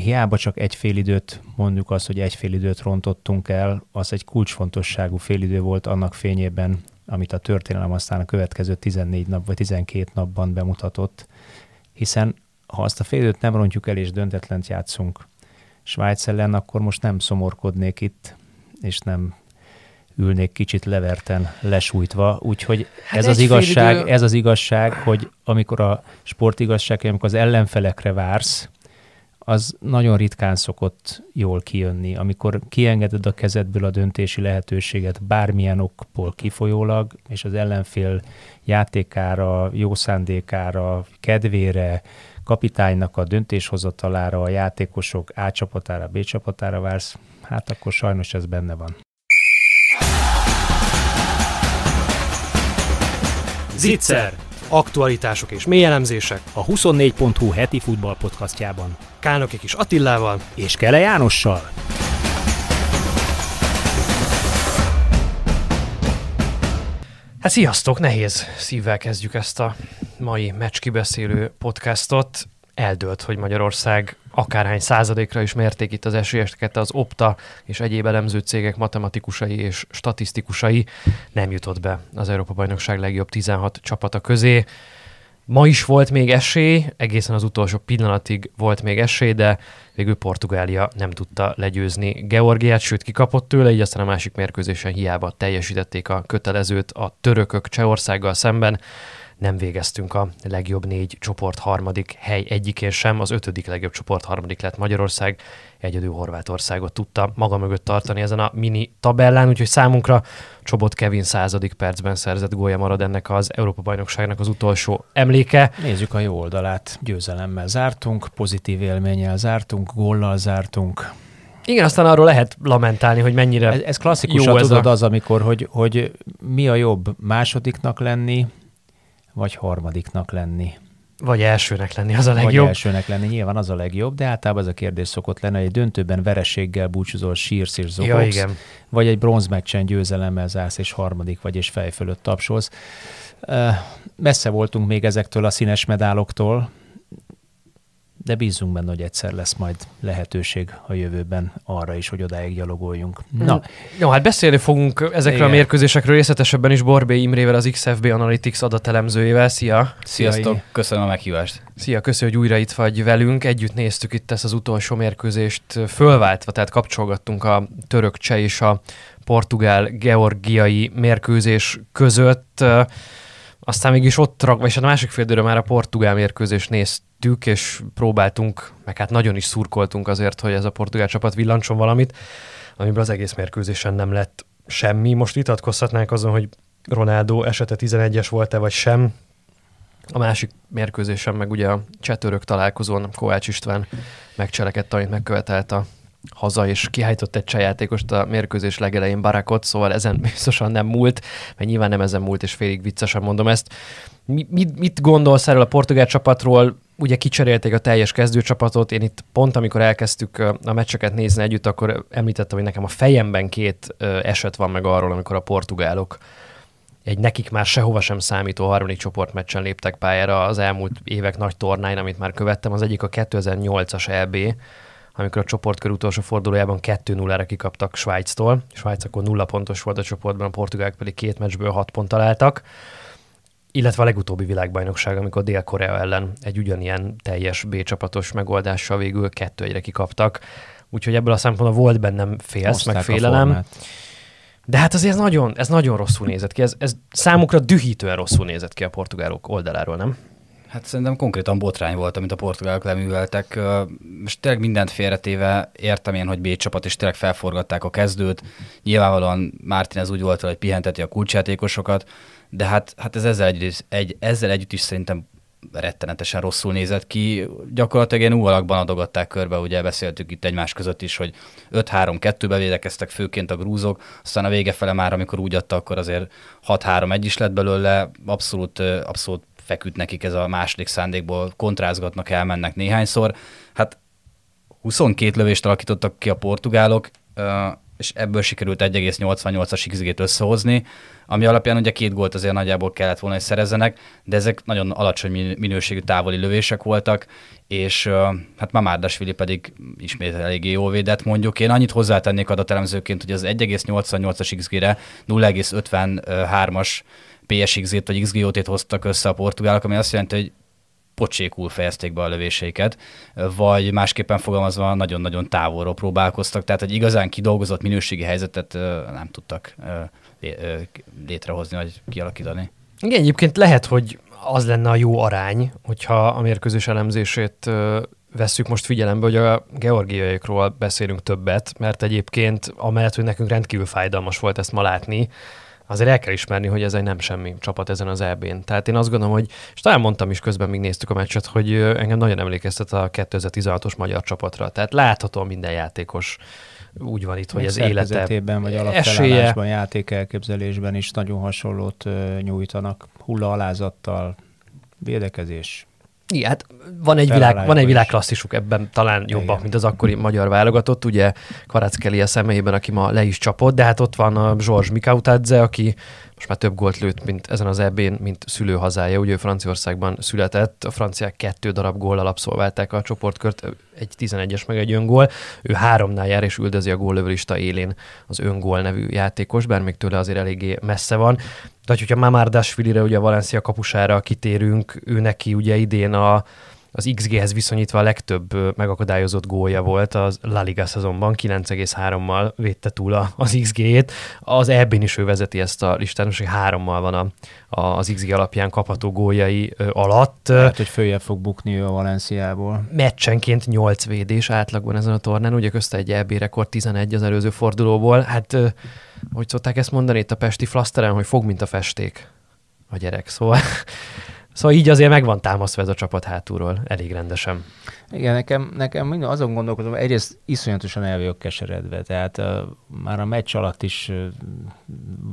hiába csak egy fél időt, mondjuk azt, hogy egy fél időt rontottunk el, az egy kulcsfontosságú félidő volt annak fényében, amit a történelem aztán a következő 14 nap vagy 12 napban bemutatott, hiszen ha azt a fél időt nem rontjuk el és döntetlent játszunk Svájc ellen, akkor most nem szomorkodnék itt, és nem ülnék kicsit leverten, lesújtva, úgyhogy hát ez az igazság, idő... ez az igazság, hogy amikor a sportigazság, amikor az ellenfelekre vársz, az nagyon ritkán szokott jól kijönni. Amikor kiengeded a kezedből a döntési lehetőséget bármilyen okból kifolyólag, és az ellenfél játékára, jó szándékára, kedvére, kapitánynak a döntéshozatalára, a játékosok A csapatára, B csapatára vársz, hát akkor sajnos ez benne van. Zicser. Aktualitások és mély elemzések a 24.hu heti futballpodcastjában. Kálnoki kis Attilával és Kele Jánossal. Hát sziasztok, nehéz szívvel kezdjük ezt a mai meccs kibeszélő podcastot. Eldőlt, hogy Magyarország akárhány századékra is mérték itt az esélyeseket az Opta és egyéb elemző cégek matematikusai és statisztikusai nem jutott be az Európa-bajnokság legjobb 16 csapata közé. Ma is volt még esély, egészen az utolsó pillanatig volt még esély, de végül Portugália nem tudta legyőzni Georgiát, sőt kikapott tőle, így aztán a másik mérkőzésen hiába teljesítették a kötelezőt a törökök Csehországgal szemben nem végeztünk a legjobb négy csoport harmadik hely egyikén sem, az ötödik legjobb csoport harmadik lett Magyarország, egyedül Horvátországot tudta maga mögött tartani ezen a mini tabellán, úgyhogy számunkra Csobot Kevin századik percben szerzett gólya marad ennek az Európa-bajnokságnak az utolsó emléke. Nézzük a jó oldalát, győzelemmel zártunk, pozitív élménnyel zártunk, góllal zártunk, igen, aztán arról lehet lamentálni, hogy mennyire Ez, ez klasszikusan jó tudod a... az, amikor, hogy, hogy mi a jobb másodiknak lenni, vagy harmadiknak lenni. Vagy elsőnek lenni, az a legjobb. Vagy elsőnek lenni, nyilván az a legjobb, de általában ez a kérdés szokott lenni, hogy egy döntőben vereséggel búcsúzol, sírsz és zokogsz, ja, igen. vagy egy bronzmeccsen győzelemmel zársz és harmadik vagy és fej fölött tapsolsz. Messze voltunk még ezektől a színes medáloktól, de bízunk benne, hogy egyszer lesz majd lehetőség a jövőben arra is, hogy odáig gyalogoljunk. Na. Jó, hát beszélni fogunk ezekről Igen. a mérkőzésekről részletesebben is Borbé Imrével, az XFB Analytics adatelemzőjével. Szia! Sziasztok, köszönöm a meghívást. Szia, köszönöm, hogy újra itt vagy velünk. Együtt néztük itt ezt az utolsó mérkőzést fölváltva, tehát kapcsolgattunk a török cseh és a portugál-georgiai mérkőzés között. Aztán mégis ott rak, és a másik fél már a portugál mérkőzés néztük, és próbáltunk, meg hát nagyon is szurkoltunk azért, hogy ez a portugál csapat villancson valamit, amiből az egész mérkőzésen nem lett semmi. Most vitatkozhatnánk azon, hogy Ronaldo esete 11-es volt-e vagy sem. A másik mérkőzésen meg ugye a csetörök találkozón Kovács István megcselekedte, amit megkövetelt a haza, és kihájtott egy csajátékost a mérkőzés legelején Barakot, szóval ezen biztosan nem múlt, mert nyilván nem ezen múlt, és félig viccesen mondom ezt. Mi, mit, mit gondolsz erről a portugál csapatról? Ugye kicserélték a teljes kezdőcsapatot, én itt pont amikor elkezdtük a meccseket nézni együtt, akkor említettem, hogy nekem a fejemben két eset van meg arról, amikor a portugálok egy nekik már sehova sem számító harmadik csoportmeccsen léptek pályára az elmúlt évek nagy tornáin, amit már követtem. Az egyik a 2008-as EB, amikor a csoportkör utolsó fordulójában 2-0-ra kikaptak Svájctól. Svájc akkor nulla pontos volt a csoportban, a portugálok pedig két meccsből hat pont találtak. Illetve a legutóbbi világbajnokság, amikor Dél-Korea ellen egy ugyanilyen teljes B-csapatos megoldással végül 2-1-re kikaptak. Úgyhogy ebből a szempontból volt bennem félsz, meg félelem. De hát azért ez nagyon, ez nagyon rosszul nézett ki. Ez, ez számukra dühítően rosszul nézett ki a portugálok oldaláról, nem? Hát szerintem konkrétan botrány volt, amit a portugálok leműveltek. Most tényleg mindent félretéve értem én, hogy B csapat, és tényleg felforgatták a kezdőt. Nyilvánvalóan Mártin úgy volt, hogy pihenteti a kulcsjátékosokat, de hát, hát ez ezzel együtt, egy, ezzel együtt is szerintem rettenetesen rosszul nézett ki. Gyakorlatilag ilyen úvalakban adogatták körbe, ugye beszéltük itt egymás között is, hogy 5-3-2-be védekeztek főként a grúzok, aztán a vége fele már, amikor úgy adta, akkor azért 6-3-1 is lett belőle, abszolút, abszolút feküdt nekik ez a második szándékból, kontrázgatnak, elmennek néhányszor. Hát 22 lövést alakítottak ki a portugálok, és ebből sikerült 1,88-as XG-t összehozni, ami alapján ugye két gólt azért nagyjából kellett volna, hogy szerezzenek, de ezek nagyon alacsony minőségű távoli lövések voltak, és hát Mamárdasvili pedig ismét eléggé jól védett mondjuk. Én annyit hozzátennék adatelemzőként, hogy az 1,88-as XG-re 0,53-as PSXG-t vagy XGOT-t hoztak össze a portugálok, ami azt jelenti, hogy pocsékul fejezték be a lövéseiket, vagy másképpen fogalmazva nagyon-nagyon távolról próbálkoztak, tehát egy igazán kidolgozott minőségi helyzetet nem tudtak létrehozni vagy kialakítani. Igen, egyébként lehet, hogy az lenne a jó arány, hogyha a mérkőzés elemzését vesszük most figyelembe, hogy a georgiaiakról beszélünk többet, mert egyébként amellett, hogy nekünk rendkívül fájdalmas volt ezt ma látni, azért el kell ismerni, hogy ez egy nem semmi csapat ezen az EB-n. Tehát én azt gondolom, hogy, és talán mondtam is közben, még néztük a meccset, hogy engem nagyon emlékeztet a 2016-os magyar csapatra. Tehát látható minden játékos úgy van itt, hogy ez élete vagy alapfelállásban, játék elképzelésben is nagyon hasonlót nyújtanak. Hulla alázattal, védekezés, igen, hát van egy, világ, van egy világklasszisuk ebben talán jobbak, Igen. mint az akkori magyar válogatott, ugye Karackeli a személyében, aki ma le is csapott, de hát ott van a Zsorzs Mikautadze, aki most már több gólt lőtt, mint ezen az ebén, mint szülőhazája. Ugye ő Franciaországban született, a franciák kettő darab góllal abszolválták a csoportkört, egy 11-es meg egy öngól. Ő háromnál jár és üldözi a góllövőlista élén az öngól nevű játékos, bár még tőle azért eléggé messze van. De hogyha Mamárdásvilire, ugye a Valencia kapusára kitérünk, ő neki ugye idén a az XG-hez viszonyítva a legtöbb megakadályozott gólja volt az La Liga szezonban, 9,3-mal védte túl az XG-ét. Az eb is ő vezeti ezt a listát, most hárommal van a, a, az XG alapján kapható góljai alatt. Lehet, hogy följebb fog bukni ő a Valenciából. Meccsenként 8 védés átlagban ezen a tornán, ugye közte egy EB rekord 11 az előző fordulóból. Hát, hogy szokták ezt mondani itt a Pesti Flaszteren, hogy fog, mint a festék a gyerek. Szóval Szóval így azért meg van támasztva ez a csapat hátulról, elég rendesen. Igen, nekem, nekem minden azon gondolkodom, egyrészt iszonyatosan el vagyok keseredve, tehát uh, már a meccs alatt is uh,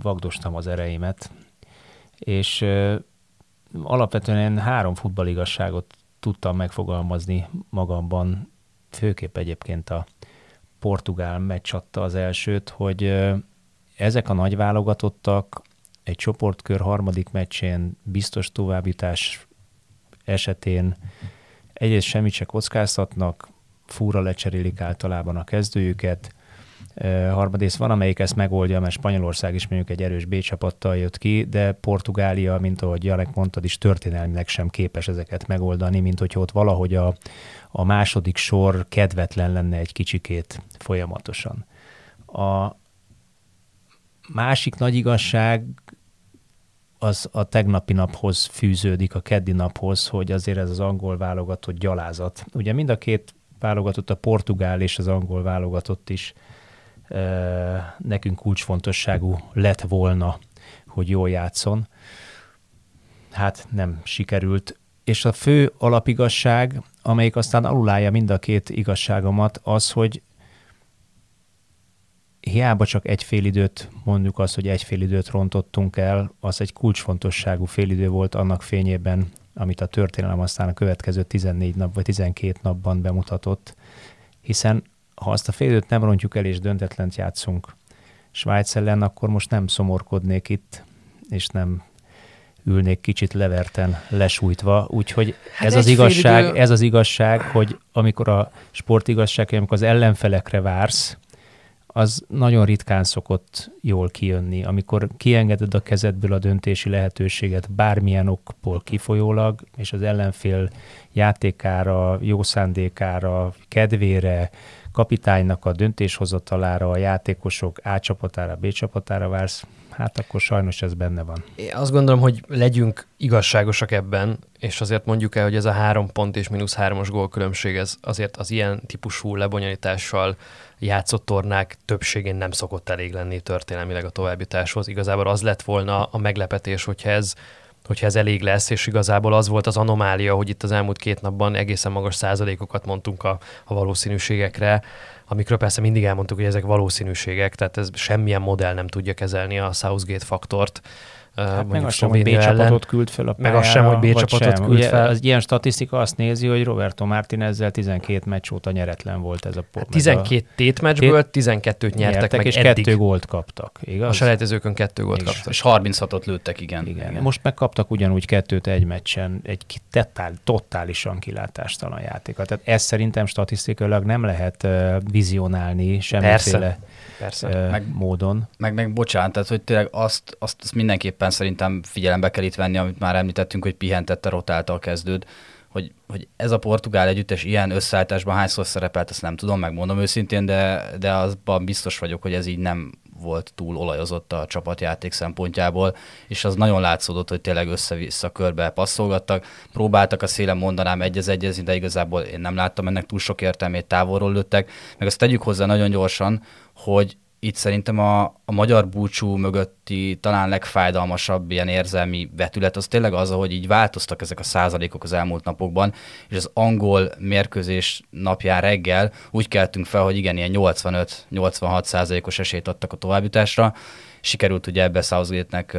vagdostam az ereimet, és uh, alapvetően három futballigasságot tudtam megfogalmazni magamban, főképp egyébként a portugál meccs adta az elsőt, hogy ezek a nagy válogatottak egy csoportkör harmadik meccsén biztos továbbítás esetén egyrészt semmit se kockáztatnak, fúra lecserélik általában a kezdőjüket, harmadrészt van, amelyik ezt megoldja, mert Spanyolország is mondjuk egy erős B csapattal jött ki, de Portugália, mint ahogy Jarek mondtad is, történelmileg sem képes ezeket megoldani, mint hogyha ott valahogy a, a második sor kedvetlen lenne egy kicsikét folyamatosan. A másik nagy igazság az a tegnapi naphoz fűződik, a keddi naphoz, hogy azért ez az angol válogatott gyalázat. Ugye mind a két válogatott, a portugál és az angol válogatott is e, nekünk kulcsfontosságú lett volna, hogy jól játszon. Hát nem sikerült. És a fő alapigasság, amelyik aztán alulálja mind a két igazságomat, az, hogy hiába csak egy fél időt, mondjuk azt, hogy egy fél időt rontottunk el, az egy kulcsfontosságú félidő volt annak fényében, amit a történelem aztán a következő 14 nap vagy 12 napban bemutatott, hiszen ha azt a fél időt nem rontjuk el és döntetlent játszunk Svájc ellen, akkor most nem szomorkodnék itt, és nem ülnék kicsit leverten, lesújtva, úgyhogy hát ez az igazság, idő... ez az igazság, hogy amikor a sportigazság, amikor az ellenfelekre vársz, az nagyon ritkán szokott jól kijönni. Amikor kiengeded a kezedből a döntési lehetőséget bármilyen okból kifolyólag, és az ellenfél játékára, jó szándékára, kedvére, kapitánynak a döntéshozatalára, a játékosok A csapatára, B csapatára vársz, hát akkor sajnos ez benne van. Én azt gondolom, hogy legyünk igazságosak ebben, és azért mondjuk el, hogy ez a három pont és mínusz hármas gólkülönbség, ez azért az ilyen típusú lebonyolítással játszott tornák többségén nem szokott elég lenni történelmileg a továbbjutáshoz. Igazából az lett volna a meglepetés, hogyha ez hogyha ez elég lesz, és igazából az volt az anomália, hogy itt az elmúlt két napban egészen magas százalékokat mondtunk a, a valószínűségekre, amikről persze mindig elmondtuk, hogy ezek valószínűségek, tehát ez semmilyen modell nem tudja kezelni a Southgate faktort, Hát meg azt sem, hogy B csapatot küld fel a pályára, Meg azt sem, hogy B csapatot küld Ugye, fel. Az ilyen statisztika azt nézi, hogy Roberto Martinezzel 12 meccs óta nyeretlen volt ez a pont. Hát 12 tétmeccsből 12-t nyertek, nyertek meg és eddig. kettő gólt kaptak, igaz? A selejtezőkön kettő gólt és, kaptak. És 36-ot lőttek, igen. igen. igen. Most meg kaptak ugyanúgy kettőt egy meccsen, egy tetál, totálisan kilátástalan játékat. Tehát ezt szerintem statisztikailag nem lehet uh, vizionálni semmiféle Persze. Persze. Uh, meg, módon. Meg, meg bocsánat, tehát hogy tényleg azt, azt, azt mindenképpen szerintem figyelembe kell itt venni, amit már említettünk, hogy pihentette, rotálta a kezdőd, hogy, hogy ez a portugál együttes ilyen összeállításban hányszor szerepelt, azt nem tudom, megmondom őszintén, de, de azban biztos vagyok, hogy ez így nem volt túl olajozott a csapatjáték szempontjából, és az nagyon látszódott, hogy tényleg össze-vissza körbe passzolgattak. Próbáltak a szélen mondanám egyez egyezni, de igazából én nem láttam ennek túl sok értelmét, távolról lőttek. Meg azt tegyük hozzá nagyon gyorsan, hogy itt szerintem a, a magyar búcsú mögötti talán legfájdalmasabb ilyen érzelmi vetület az tényleg az, hogy így változtak ezek a százalékok az elmúlt napokban, és az angol mérkőzés napján reggel úgy keltünk fel, hogy igen, ilyen 85-86 százalékos esélyt adtak a továbbjutásra. Sikerült ugye ebbe Southgate-nek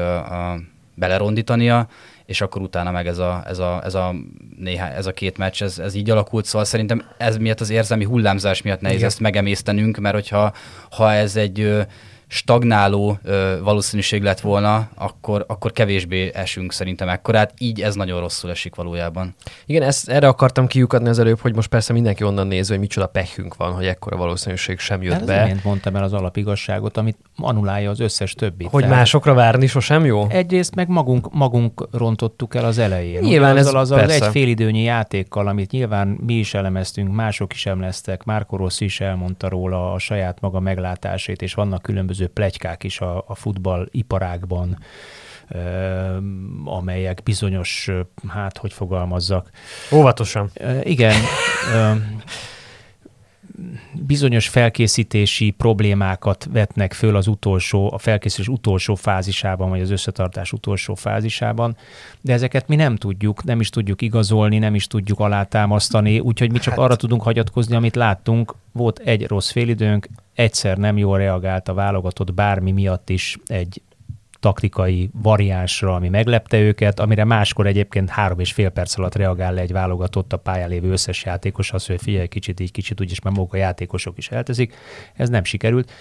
belerondítania, és akkor utána meg ez a, ez a, ez a, néhány, ez a két meccs, ez, ez így alakult, szóval szerintem ez miatt az érzelmi hullámzás miatt nehéz Igen. ezt megemésztenünk, mert hogyha ha ez egy stagnáló ö, valószínűség lett volna, akkor, akkor kevésbé esünk szerintem ekkorát, így ez nagyon rosszul esik valójában. Igen, ezt, erre akartam kiukadni az előbb, hogy most persze mindenki onnan néz, hogy micsoda pehünk van, hogy ekkora valószínűség sem jött De be. mondtam el az alapigazságot, amit anulálja az összes többit. Hogy Tehát másokra várni sosem jó? Egyrészt meg magunk, magunk rontottuk el az elején. Nyilván ez az, az egy félidőnyi játékkal, amit nyilván mi is elemeztünk, mások is elemeztek, Márko Rossi is elmondta róla a saját maga meglátásait, és vannak különböző különböző plegykák is a, a futball iparágban, amelyek bizonyos, hát hogy fogalmazzak. Óvatosan. Igen. Bizonyos felkészítési problémákat vetnek föl az utolsó, a felkészítés utolsó fázisában, vagy az összetartás utolsó fázisában, de ezeket mi nem tudjuk, nem is tudjuk igazolni, nem is tudjuk alátámasztani, úgyhogy mi csak hát... arra tudunk hagyatkozni, amit láttunk. Volt egy rossz félidőnk, egyszer nem jól reagált a válogatott bármi miatt is egy taktikai variánsra, ami meglepte őket, amire máskor egyébként három és fél perc alatt reagál le egy válogatott a pályán lévő összes játékos, az, hogy figyelj, kicsit így, kicsit úgy, és már maguk a játékosok is elteszik. Ez nem sikerült.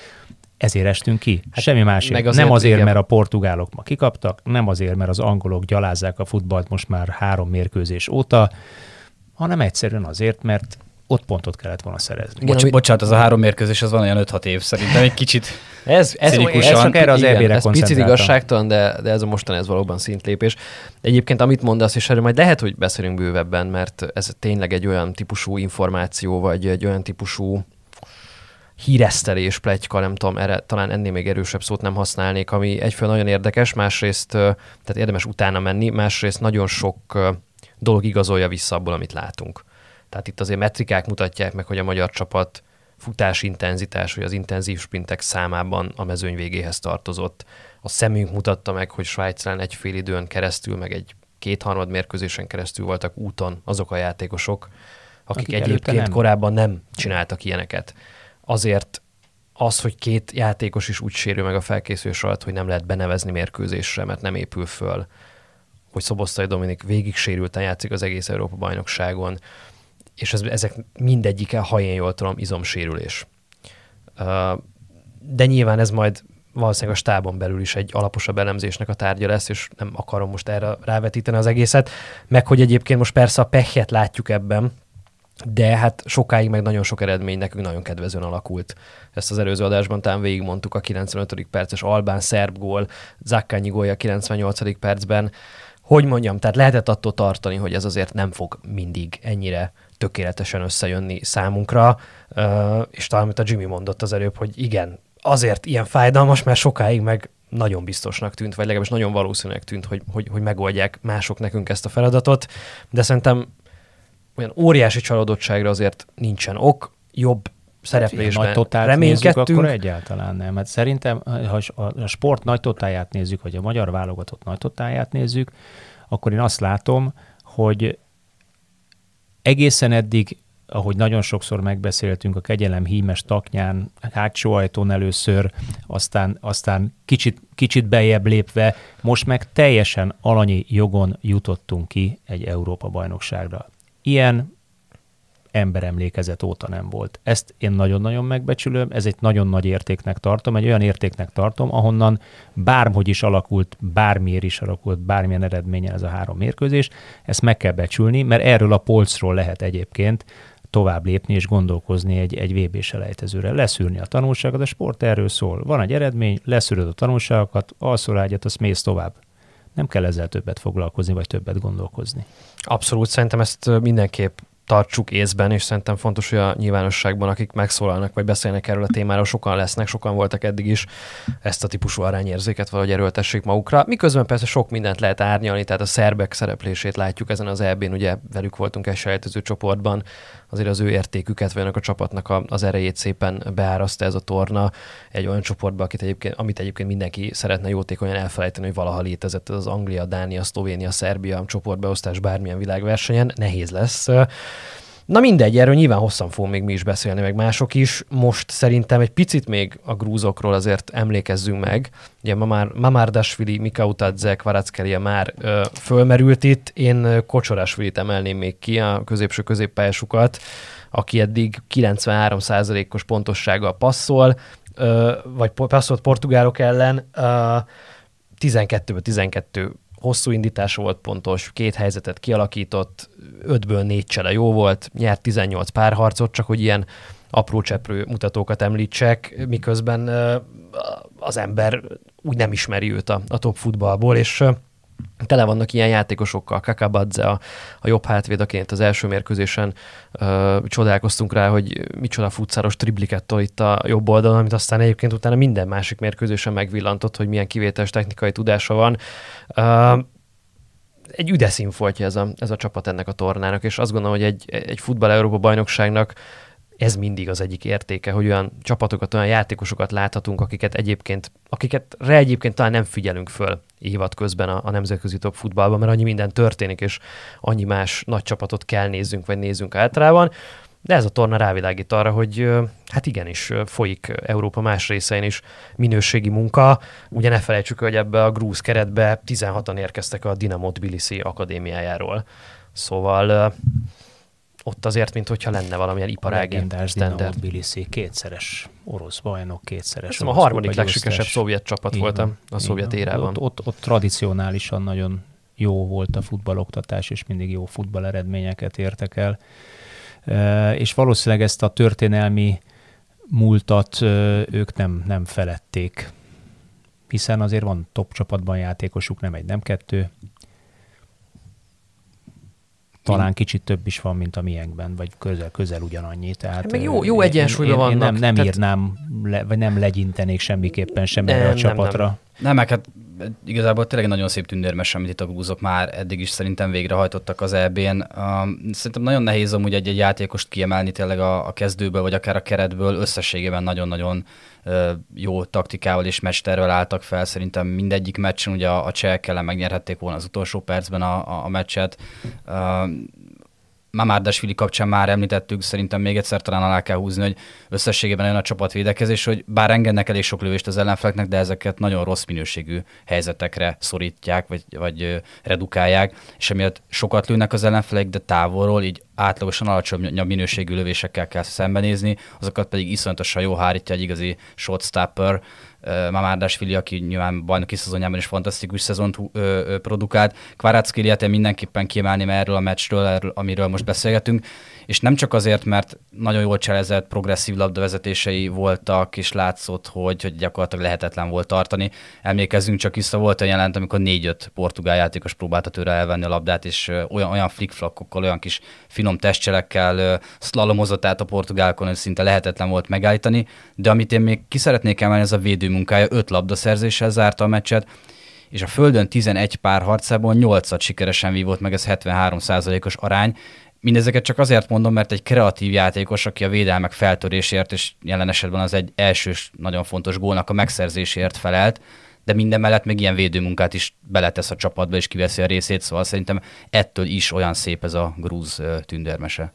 Ezért estünk ki. Hát Semmi másért. Azért, nem azért, igen. mert a portugálok ma kikaptak, nem azért, mert az angolok gyalázzák a futballt most már három mérkőzés óta, hanem egyszerűen azért, mert ott pontot kellett volna szerezni. Bocs, amit... Bocsánat, az a három mérkőzés, az van olyan 5-6 év szerintem, egy kicsit ez, ez, ez csak erre az igen, ez picit igazságtalan, de, de ez a mostan ez valóban szintlépés. Egyébként amit mondasz, és erről majd lehet, hogy beszélünk bővebben, mert ez tényleg egy olyan típusú információ, vagy egy olyan típusú híresztelés, plegyka, nem tudom, erre talán ennél még erősebb szót nem használnék, ami egyfél nagyon érdekes, másrészt, tehát érdemes utána menni, másrészt nagyon sok dolog igazolja vissza abból, amit látunk. Tehát itt azért metrikák mutatják meg, hogy a magyar csapat futás intenzitás, vagy az intenzív sprintek számában a mezőny végéhez tartozott. A szemünk mutatta meg, hogy Svájcán egy fél időn keresztül, meg egy kétharmad mérkőzésen keresztül voltak úton azok a játékosok, akik, akik egyébként nem. korábban nem csináltak ilyeneket. Azért az, hogy két játékos is úgy sérül meg a felkészülés alatt, hogy nem lehet benevezni mérkőzésre, mert nem épül föl, hogy Szobosztai Dominik végig sérülten játszik az egész Európa bajnokságon, és ez, ezek mindegyike, ha én jól tudom, izomsérülés. De nyilván ez majd valószínűleg a stábon belül is egy alaposabb elemzésnek a tárgya lesz, és nem akarom most erre rávetíteni az egészet, meg hogy egyébként most persze a pechet látjuk ebben, de hát sokáig meg nagyon sok eredmény nekünk nagyon kedvezően alakult. Ezt az előző adásban talán végigmondtuk a 95. perces Albán szerb gól, Zakkányi gólja 98. percben. Hogy mondjam, tehát lehetett attól tartani, hogy ez azért nem fog mindig ennyire tökéletesen összejönni számunkra, és talán, amit a Jimmy mondott az előbb, hogy igen, azért ilyen fájdalmas, mert sokáig meg nagyon biztosnak tűnt, vagy legalábbis nagyon valószínűleg tűnt, hogy, hogy, hogy megoldják mások nekünk ezt a feladatot, de szerintem olyan óriási csalódottságra azért nincsen ok, jobb szereplésben nagy totált nézzük, akkor egyáltalán nem. Mert szerintem, ha a sport nagy totáját nézzük, vagy a magyar válogatott nagy totáját nézzük, akkor én azt látom, hogy egészen eddig ahogy nagyon sokszor megbeszéltünk, a kegyelem hímes taknyán, hátsó ajtón először, aztán, aztán kicsit, kicsit bejebb lépve, most meg teljesen alanyi jogon jutottunk ki egy Európa-bajnokságra. Ilyen emberemlékezet óta nem volt. Ezt én nagyon-nagyon megbecsülöm, ez egy nagyon nagy értéknek tartom, egy olyan értéknek tartom, ahonnan bárhogy is alakult, bármiért is alakult, bármilyen eredményen ez a három mérkőzés, ezt meg kell becsülni, mert erről a polcról lehet egyébként tovább lépni és gondolkozni egy, egy VB selejtezőre. Leszűrni a tanulságot, a sport erről szól. Van egy eredmény, leszűröd a tanulságokat, alszol ágyat, azt mész tovább. Nem kell ezzel többet foglalkozni, vagy többet gondolkozni. Abszolút, szerintem ezt mindenképp tartsuk észben, és szerintem fontos, hogy a nyilvánosságban, akik megszólalnak, vagy beszélnek erről a témáról, sokan lesznek, sokan voltak eddig is, ezt a típusú arányérzéket valahogy erőltessék magukra. Miközben persze sok mindent lehet árnyalni, tehát a szerbek szereplését látjuk ezen az EB-n, ugye velük voltunk egy sejtező csoportban, azért az ő értéküket, vagy a csapatnak a, az erejét szépen beáraszta ez a torna egy olyan csoportba, akit egyébként, amit egyébként mindenki szeretne jótékonyan elfelejteni, hogy valaha létezett ez az Anglia, Dánia, Szlovénia, Szerbia csoportbeosztás bármilyen világversenyen. Nehéz lesz. Na mindegy, erről nyilván hosszan fogunk még mi is beszélni, meg mások is. Most szerintem egy picit még a grúzokról azért emlékezzünk meg. Ugye Mamár, Mamárdasvili, Mikautadze, Kvarackeria már ö, fölmerült itt. Én Kocsorásvilit emelném még ki, a középső középpályásukat, aki eddig 93%-os pontossággal passzol, ö, vagy passzolt portugálok ellen. Ö, 12 12 hosszú indítása volt pontos, két helyzetet kialakított, ötből négy csele jó volt, nyert 18 párharcot, csak hogy ilyen apró cseprő mutatókat említsek, miközben az ember úgy nem ismeri őt a, a top futballból, és tele vannak ilyen játékosokkal. Kakabadze a, a jobb hátvédaként az első mérkőzésen ö, csodálkoztunk rá, hogy micsoda futszáros tribliket itt a jobb oldalon, amit aztán egyébként utána minden másik mérkőzésen megvillantott, hogy milyen kivételes technikai tudása van. Ö, egy üde színfoltja ez a, ez a csapat ennek a tornának, és azt gondolom, hogy egy, egy futball Európa bajnokságnak ez mindig az egyik értéke, hogy olyan csapatokat, olyan játékosokat láthatunk, akiket egyébként, akiket re egyébként talán nem figyelünk föl évad közben a, a nemzetközi top futballban, mert annyi minden történik, és annyi más nagy csapatot kell nézzünk, vagy nézzünk általában. De ez a torna rávilágít arra, hogy hát igenis folyik Európa más részein is minőségi munka. Ugye ne felejtsük, hogy ebbe a grúz keretbe 16-an érkeztek a Dinamo Tbilisi akadémiájáról. Szóval ott azért, mint hogyha lenne valamilyen iparági standard. Tbilisi, kétszeres orosz bajnok, kétszeres orosz A harmadik legsikeresebb szovjet csapat így volt van, a szovjet van. érában. Ott, ott, ott tradicionálisan nagyon jó volt a futballoktatás, és mindig jó futball eredményeket értek el. És valószínűleg ezt a történelmi múltat ők nem, nem felették, hiszen azért van top csapatban játékosuk, nem egy, nem kettő, talán kicsit több is van, mint a miénkben, vagy közel, közel ugyanannyi. Tehát hát meg jó, jó egyensúlyban vannak. nem, nem tehát... írnám, le, vagy nem legyintenék semmiképpen sem erre a csapatra. Nem, nem. nem, hát igazából tényleg nagyon szép tündérmes, amit itt a grúzok már eddig is szerintem végrehajtottak az EB-n. Uh, szerintem nagyon nehéz amúgy egy, egy játékost kiemelni tényleg a, a kezdőből, vagy akár a keretből. Összességében nagyon-nagyon jó taktikával és meccstervel álltak fel. Szerintem mindegyik meccsen ugye a, a csehekkel megnyerhették volna az utolsó percben a, a, a meccset. Mamárdasvili kapcsán már említettük, szerintem még egyszer talán alá kell húzni, hogy összességében olyan a csapatvédekezés, hogy bár engednek elég sok lövést az ellenfeleknek, de ezeket nagyon rossz minőségű helyzetekre szorítják, vagy, vagy redukálják, és emiatt sokat lőnek az ellenfelek, de távolról így átlagosan alacsonyabb minőségű lövésekkel kell szembenézni, azokat pedig iszonyatosan jó hárítja egy igazi shotstopper, Mamárdásvili, aki nyilván bajnoki szezonjában is fantasztikus szezont produkált. Kvaráckiliát mindenképpen kiemelném erről a meccsről, erről, amiről most beszélgetünk, és nem csak azért, mert nagyon jól cselezett, progresszív labdavezetései voltak, és látszott, hogy, hogy gyakorlatilag lehetetlen volt tartani. Emlékezzünk csak vissza, volt olyan jelent, amikor négy-öt portugál játékos próbálta tőle elvenni a labdát, és olyan, olyan flickflackokkal, olyan kis finom testcselekkel szlalomozott át a portugálkon, hogy szinte lehetetlen volt megállítani. De amit én még ki szeretnék emelni, ez a védő munkája, öt labdaszerzéssel zárta a meccset, és a Földön 11 pár harcából 8-at sikeresen vívott meg, ez 73%-os arány, Mindezeket csak azért mondom, mert egy kreatív játékos, aki a védelmek feltörésért, és jelen esetben az egy elsős nagyon fontos gólnak a megszerzésért felelt, de minden mellett még ilyen védőmunkát is beletesz a csapatba, és kiveszi a részét, szóval szerintem ettől is olyan szép ez a grúz tündérmese.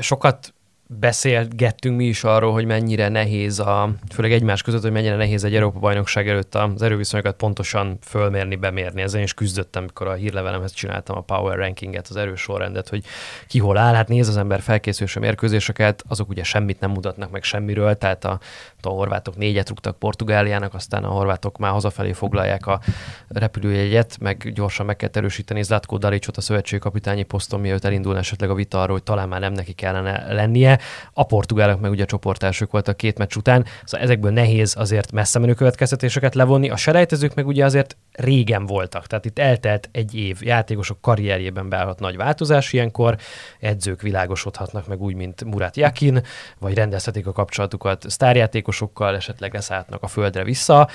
sokat beszélgettünk mi is arról, hogy mennyire nehéz, a, főleg egymás között, hogy mennyire nehéz egy Európa-bajnokság előtt az erőviszonyokat pontosan fölmérni, bemérni. Ezen is küzdöttem, amikor a hírlevelemhez csináltam a Power Rankinget, az erős sorrendet, hogy ki hol áll. Hát néz az ember felkészülési mérkőzéseket, azok ugye semmit nem mutatnak meg semmiről, tehát a, a horvátok négyet rúgtak Portugáliának, aztán a horvátok már hazafelé foglalják a repülőjegyet, meg gyorsan meg kell erősíteni Zlatko Dalicsot a szövetségi kapitányi poszton, mielőtt elindulna esetleg a vita arról, hogy talán már nem neki kellene lennie. A portugálok meg ugye a csoportások voltak két meccs után, szóval ezekből nehéz azért messze menő következtetéseket levonni. A selejtezők meg ugye azért régen voltak, tehát itt eltelt egy év, játékosok karrierjében beállhat nagy változás ilyenkor, edzők világosodhatnak meg úgy, mint Murat Jakin, vagy rendezhetik a kapcsolatukat sztárjátékosokkal, esetleg leszállhatnak a földre vissza.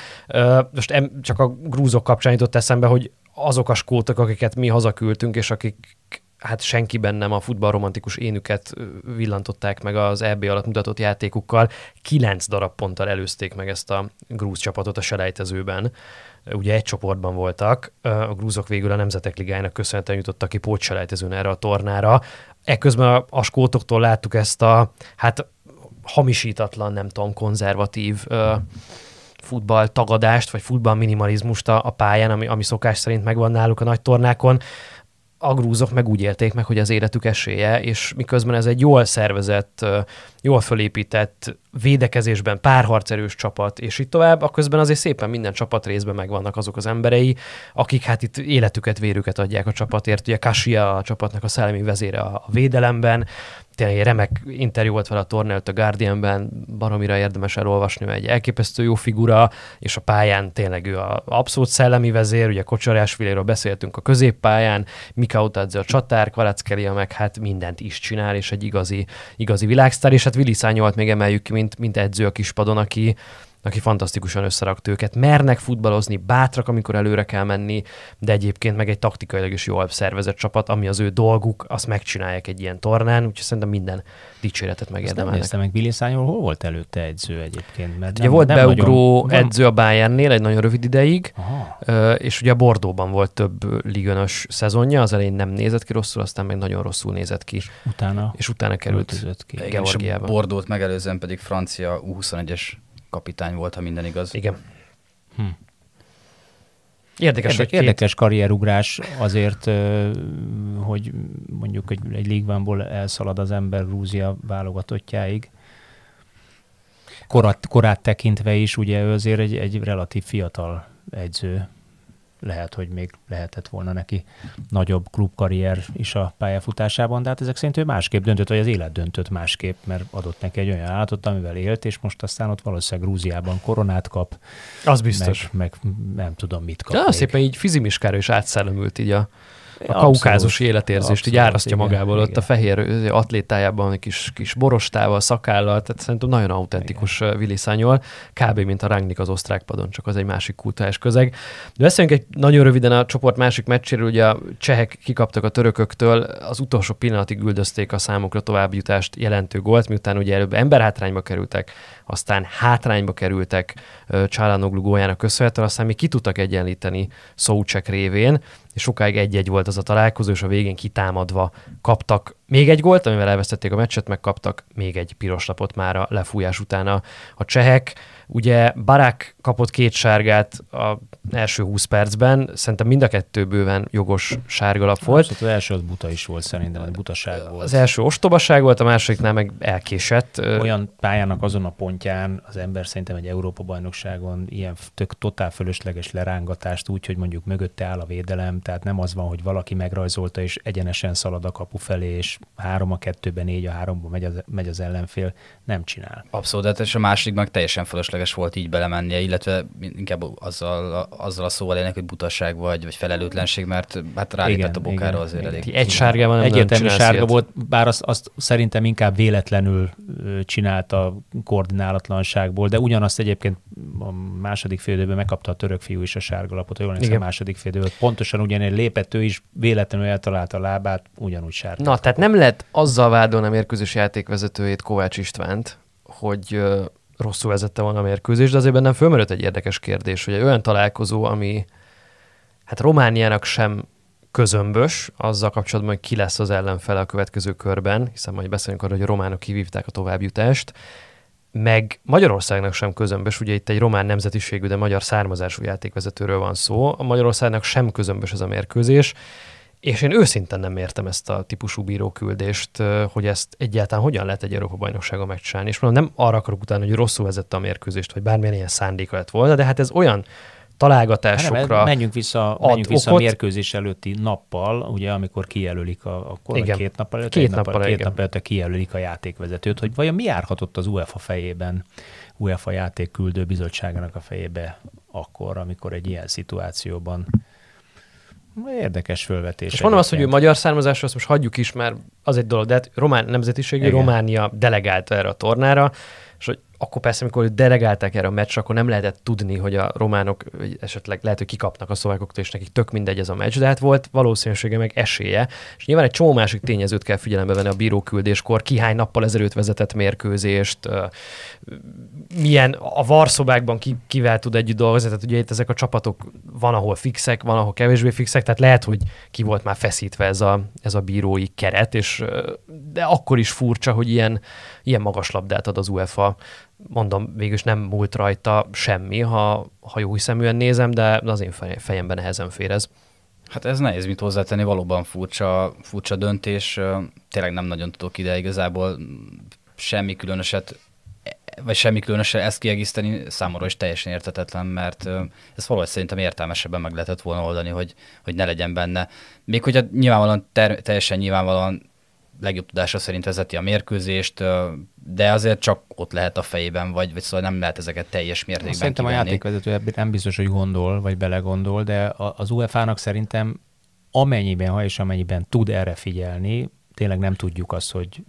Most csak a grúzok kapcsán jutott eszembe, hogy azok a skótok, akiket mi hazaküldtünk, és akik hát senkiben nem a futballromantikus énüket villantották meg az EB alatt mutatott játékukkal. Kilenc darab ponttal előzték meg ezt a grúz csapatot a selejtezőben. Ugye egy csoportban voltak, a grúzok végül a Nemzetek Ligájának köszönhetően jutottak ki pótselejtezőn erre a tornára. Ekközben a, skótoktól láttuk ezt a, hát hamisítatlan, nem tudom, konzervatív futball tagadást, vagy futball minimalizmust a, a pályán, ami, ami szokás szerint megvan náluk a nagy tornákon a meg úgy élték meg, hogy az életük esélye, és miközben ez egy jól szervezett, jól fölépített, védekezésben párharcerős csapat, és így tovább, a közben azért szépen minden csapat részben megvannak azok az emberei, akik hát itt életüket, vérüket adják a csapatért. Ugye Kasia a csapatnak a szellemi vezére a védelemben, tényleg egy remek interjú volt vele a tornelt a Guardianben, baromira érdemes elolvasni, egy elképesztő jó figura, és a pályán tényleg ő a abszolút szellemi vezér, ugye Kocsarásviléről beszéltünk a középpályán, Mika Utadze a csatár, Kvareckelia meg hát mindent is csinál, és egy igazi, igazi világsztár, és hát Willi Szányolt még emeljük ki, mint, mint edző a kispadon, aki, aki fantasztikusan összerakt őket. Mernek futballozni, bátrak, amikor előre kell menni, de egyébként meg egy taktikailag is jól szervezett csapat, ami az ő dolguk, azt megcsinálják egy ilyen tornán, úgyhogy szerintem minden dicséretet megérdemelnek. Ezt nem meg, Billy Szányol hol volt előtte edző egyébként? Mert ugye nem, volt nem beugró nagyon... edző a Bayernnél egy nagyon rövid ideig, Aha. és ugye a Bordóban volt több ligönös szezonja, az elején nem nézett ki rosszul, aztán meg nagyon rosszul nézett ki. És utána, és utána került ki. Georgiába. Bordót megelőzően pedig francia U21-es kapitány volt, ha minden igaz. Igen. Hm. Érdekes, Érdek, érdekes két... karrierugrás azért, hogy mondjuk egy, egy ligvánból elszalad az ember Grúzia válogatottjáig. Korát, korát tekintve is, ugye ő azért egy, egy relatív fiatal edző lehet, hogy még lehetett volna neki nagyobb klubkarrier is a pályafutásában, de hát ezek szerint ő másképp döntött, vagy az élet döntött másképp, mert adott neki egy olyan állatot, amivel élt, és most aztán ott valószínűleg Grúziában koronát kap. Az biztos. Meg, meg nem tudom mit kap. De szépen így fizimiskára is átszellemült így a a kaukázusi életérzést így árasztja igen, magából igen. ott a fehér atlétájában, egy kis, kis borostával, szakállal, tehát szerintem nagyon autentikus igen. Willi Szányol, kb. mint a Rangnick az osztrák padon, csak az egy másik kultúrás közeg. De beszéljünk egy nagyon röviden a csoport másik meccséről, ugye a csehek kikaptak a törököktől, az utolsó pillanatig üldözték a számukra továbbjutást jelentő gólt, miután ugye előbb emberhátrányba kerültek, aztán hátrányba kerültek Csálanoglu gójának köszönhetően, aztán még ki tudtak egyenlíteni Szócsek révén, és sokáig egy-egy volt az a találkozó, és a végén kitámadva kaptak még egy gólt, amivel elvesztették a meccset, meg kaptak még egy piros lapot már a lefújás után a, a csehek. Ugye Barák kapott két sárgát a első 20 percben, szerintem mind a kettő bőven jogos sárgalap volt. Az első az buta is volt szerintem, egy butaság volt. Az első ostobaság volt, a másodiknál meg elkésett. Olyan pályának azon a pontján az ember szerintem egy Európa-bajnokságon ilyen tök totál fölösleges lerángatást úgy, hogy mondjuk mögötte áll a védelem, tehát nem az van, hogy valaki megrajzolta és egyenesen szalad a kapu felé, és három a kettőben, négy a háromban megy az, megy az ellenfél, nem csinál. Abszolút, hát és a második meg teljesen fölösleges volt így belemennie, illetve inkább azzal, azzal a szóval élnek, hogy butaság vagy, vagy felelőtlenség, mert hát rálépett a bokára igen, azért igen. elég. Egy sárga van, Egyértelmű sárga ilyet. volt, bár azt, azt szerintem inkább véletlenül csinálta koordinálatlanságból, de ugyanazt egyébként a második félidőben megkapta a török fiú is a sárgalapot, jól a második félidőben. Pontosan ugyanilyen lépett ő is, véletlenül eltalálta a lábát, ugyanúgy sárga. Na, tehát nem lehet azzal vádolni a mérkőzés játékvezetőjét Kovács Istvánt, hogy rosszul vezette volna a mérkőzés, de azért bennem fölmerült egy érdekes kérdés, hogy egy olyan találkozó, ami hát Romániának sem közömbös azzal kapcsolatban, hogy ki lesz az ellenfele a következő körben, hiszen majd beszélünk arról, hogy a románok kivívták a továbbjutást, meg Magyarországnak sem közömbös, ugye itt egy román nemzetiségű, de magyar származású játékvezetőről van szó, a Magyarországnak sem közömbös ez a mérkőzés, és én őszintén nem értem ezt a típusú bíróküldést, hogy ezt egyáltalán hogyan lehet egy Európa-bajnokságon megcsinálni. És mondom, nem arra akarok utána, hogy rosszul vezette a mérkőzést, vagy bármilyen ilyen szándéka lett volna, de hát ez olyan találgatásokra. Nem, menjünk vissza, menjünk vissza a mérkőzés előtti nappal, ugye, amikor kijelölik a, akkor igen. két nappal előtt, két nappal, két nap előtt kijelölik a játékvezetőt, hogy vajon mi járhatott az UEFA fejében, UEFA játékküldő bizottságának a fejébe akkor, amikor egy ilyen szituációban Érdekes fölvetés. És mondom azt, hogy ő magyar származású, azt most hagyjuk is, mert az egy dolog, de hát román nemzetiségű, Románia delegálta erre a tornára, és hogy akkor persze, amikor delegálták erre a meccsre, akkor nem lehetett tudni, hogy a románok esetleg lehet, hogy kikapnak a szlovákoktól, és nekik tök mindegy ez a meccs, de hát volt valószínűsége meg esélye. És nyilván egy csomó másik tényezőt kell figyelembe venni a bíróküldéskor, ki hány nappal ezelőtt vezetett mérkőzést, milyen a varszobákban ki, kivel tud együtt dolgozni, tehát ugye itt ezek a csapatok van, ahol fixek, van, ahol kevésbé fixek, tehát lehet, hogy ki volt már feszítve ez a, ez a bírói keret, és de akkor is furcsa, hogy ilyen, ilyen magas labdát ad az UEFA mondom, végülis nem múlt rajta semmi, ha, ha jó hiszeműen nézem, de az én fejemben nehezen fér ez. Hát ez nehéz mit hozzátenni, valóban furcsa, furcsa döntés, tényleg nem nagyon tudok ide igazából semmi különöset vagy semmi különösen ezt kiegészíteni számomra is teljesen értetetlen, mert ez valahogy szerintem értelmesebben meg lehetett volna oldani, hogy, hogy ne legyen benne. Még hogyha nyilvánvalóan, ter- teljesen nyilvánvalóan legjobb tudása szerint vezeti a mérkőzést, de azért csak ott lehet a fejében, vagy, vagy szóval nem lehet ezeket teljes mértékben Szerintem kivenni. a játékvezető nem biztos, hogy gondol, vagy belegondol, de az UEFA-nak szerintem amennyiben, ha és amennyiben tud erre figyelni, tényleg nem tudjuk azt, hogy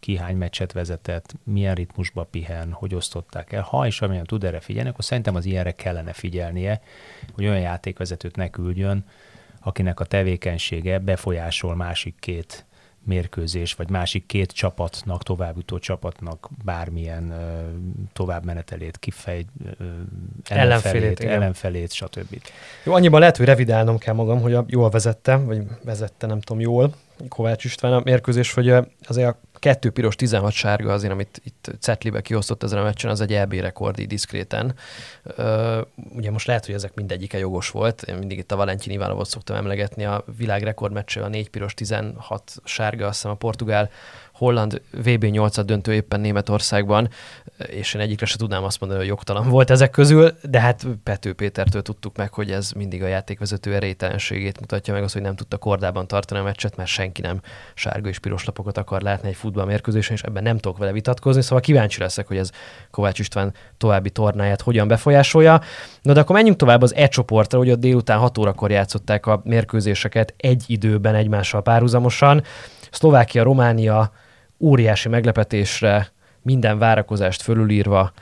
ki hány meccset vezetett, milyen ritmusba pihen, hogy osztották el. Ha és amilyen tud erre figyelni, akkor szerintem az ilyenre kellene figyelnie, hogy olyan játékvezetőt ne küldjön, akinek a tevékenysége befolyásol másik két mérkőzés, vagy másik két csapatnak, továbbjutó csapatnak bármilyen ö, továbbmenetelét, kifej, ö, ellenfelét, ellenfelét, stb. Jó, annyiban lehet, hogy revidálnom kell magam, hogy jól vezettem, vagy vezette, nem tudom, jól Kovács István a mérkőzés, hogy azért a kettő piros, 16 sárga azért, amit itt Cetlibe kiosztott ezen a meccsen, az egy EB rekord így diszkréten. Ugye most lehet, hogy ezek mindegyike jogos volt. Én mindig itt a Valentin Ivánovot szoktam emlegetni, a világrekord meccse a 4 piros, 16 sárga, azt hiszem a portugál holland VB 8 döntő éppen Németországban, és én egyikre se tudnám azt mondani, hogy jogtalan volt ezek közül, de hát Pető Pétertől tudtuk meg, hogy ez mindig a játékvezető erélytelenségét mutatja meg, az, hogy nem tudta kordában tartani a meccset, mert senki nem sárga és piros lapokat akar látni egy futballmérkőzésen, és ebben nem tudok vele vitatkozni, szóval kíváncsi leszek, hogy ez Kovács István további tornáját hogyan befolyásolja. Na de akkor menjünk tovább az E csoportra, hogy a délután 6 órakor játszották a mérkőzéseket egy időben egymással párhuzamosan. Szlovákia, Románia, óriási meglepetésre, minden várakozást fölülírva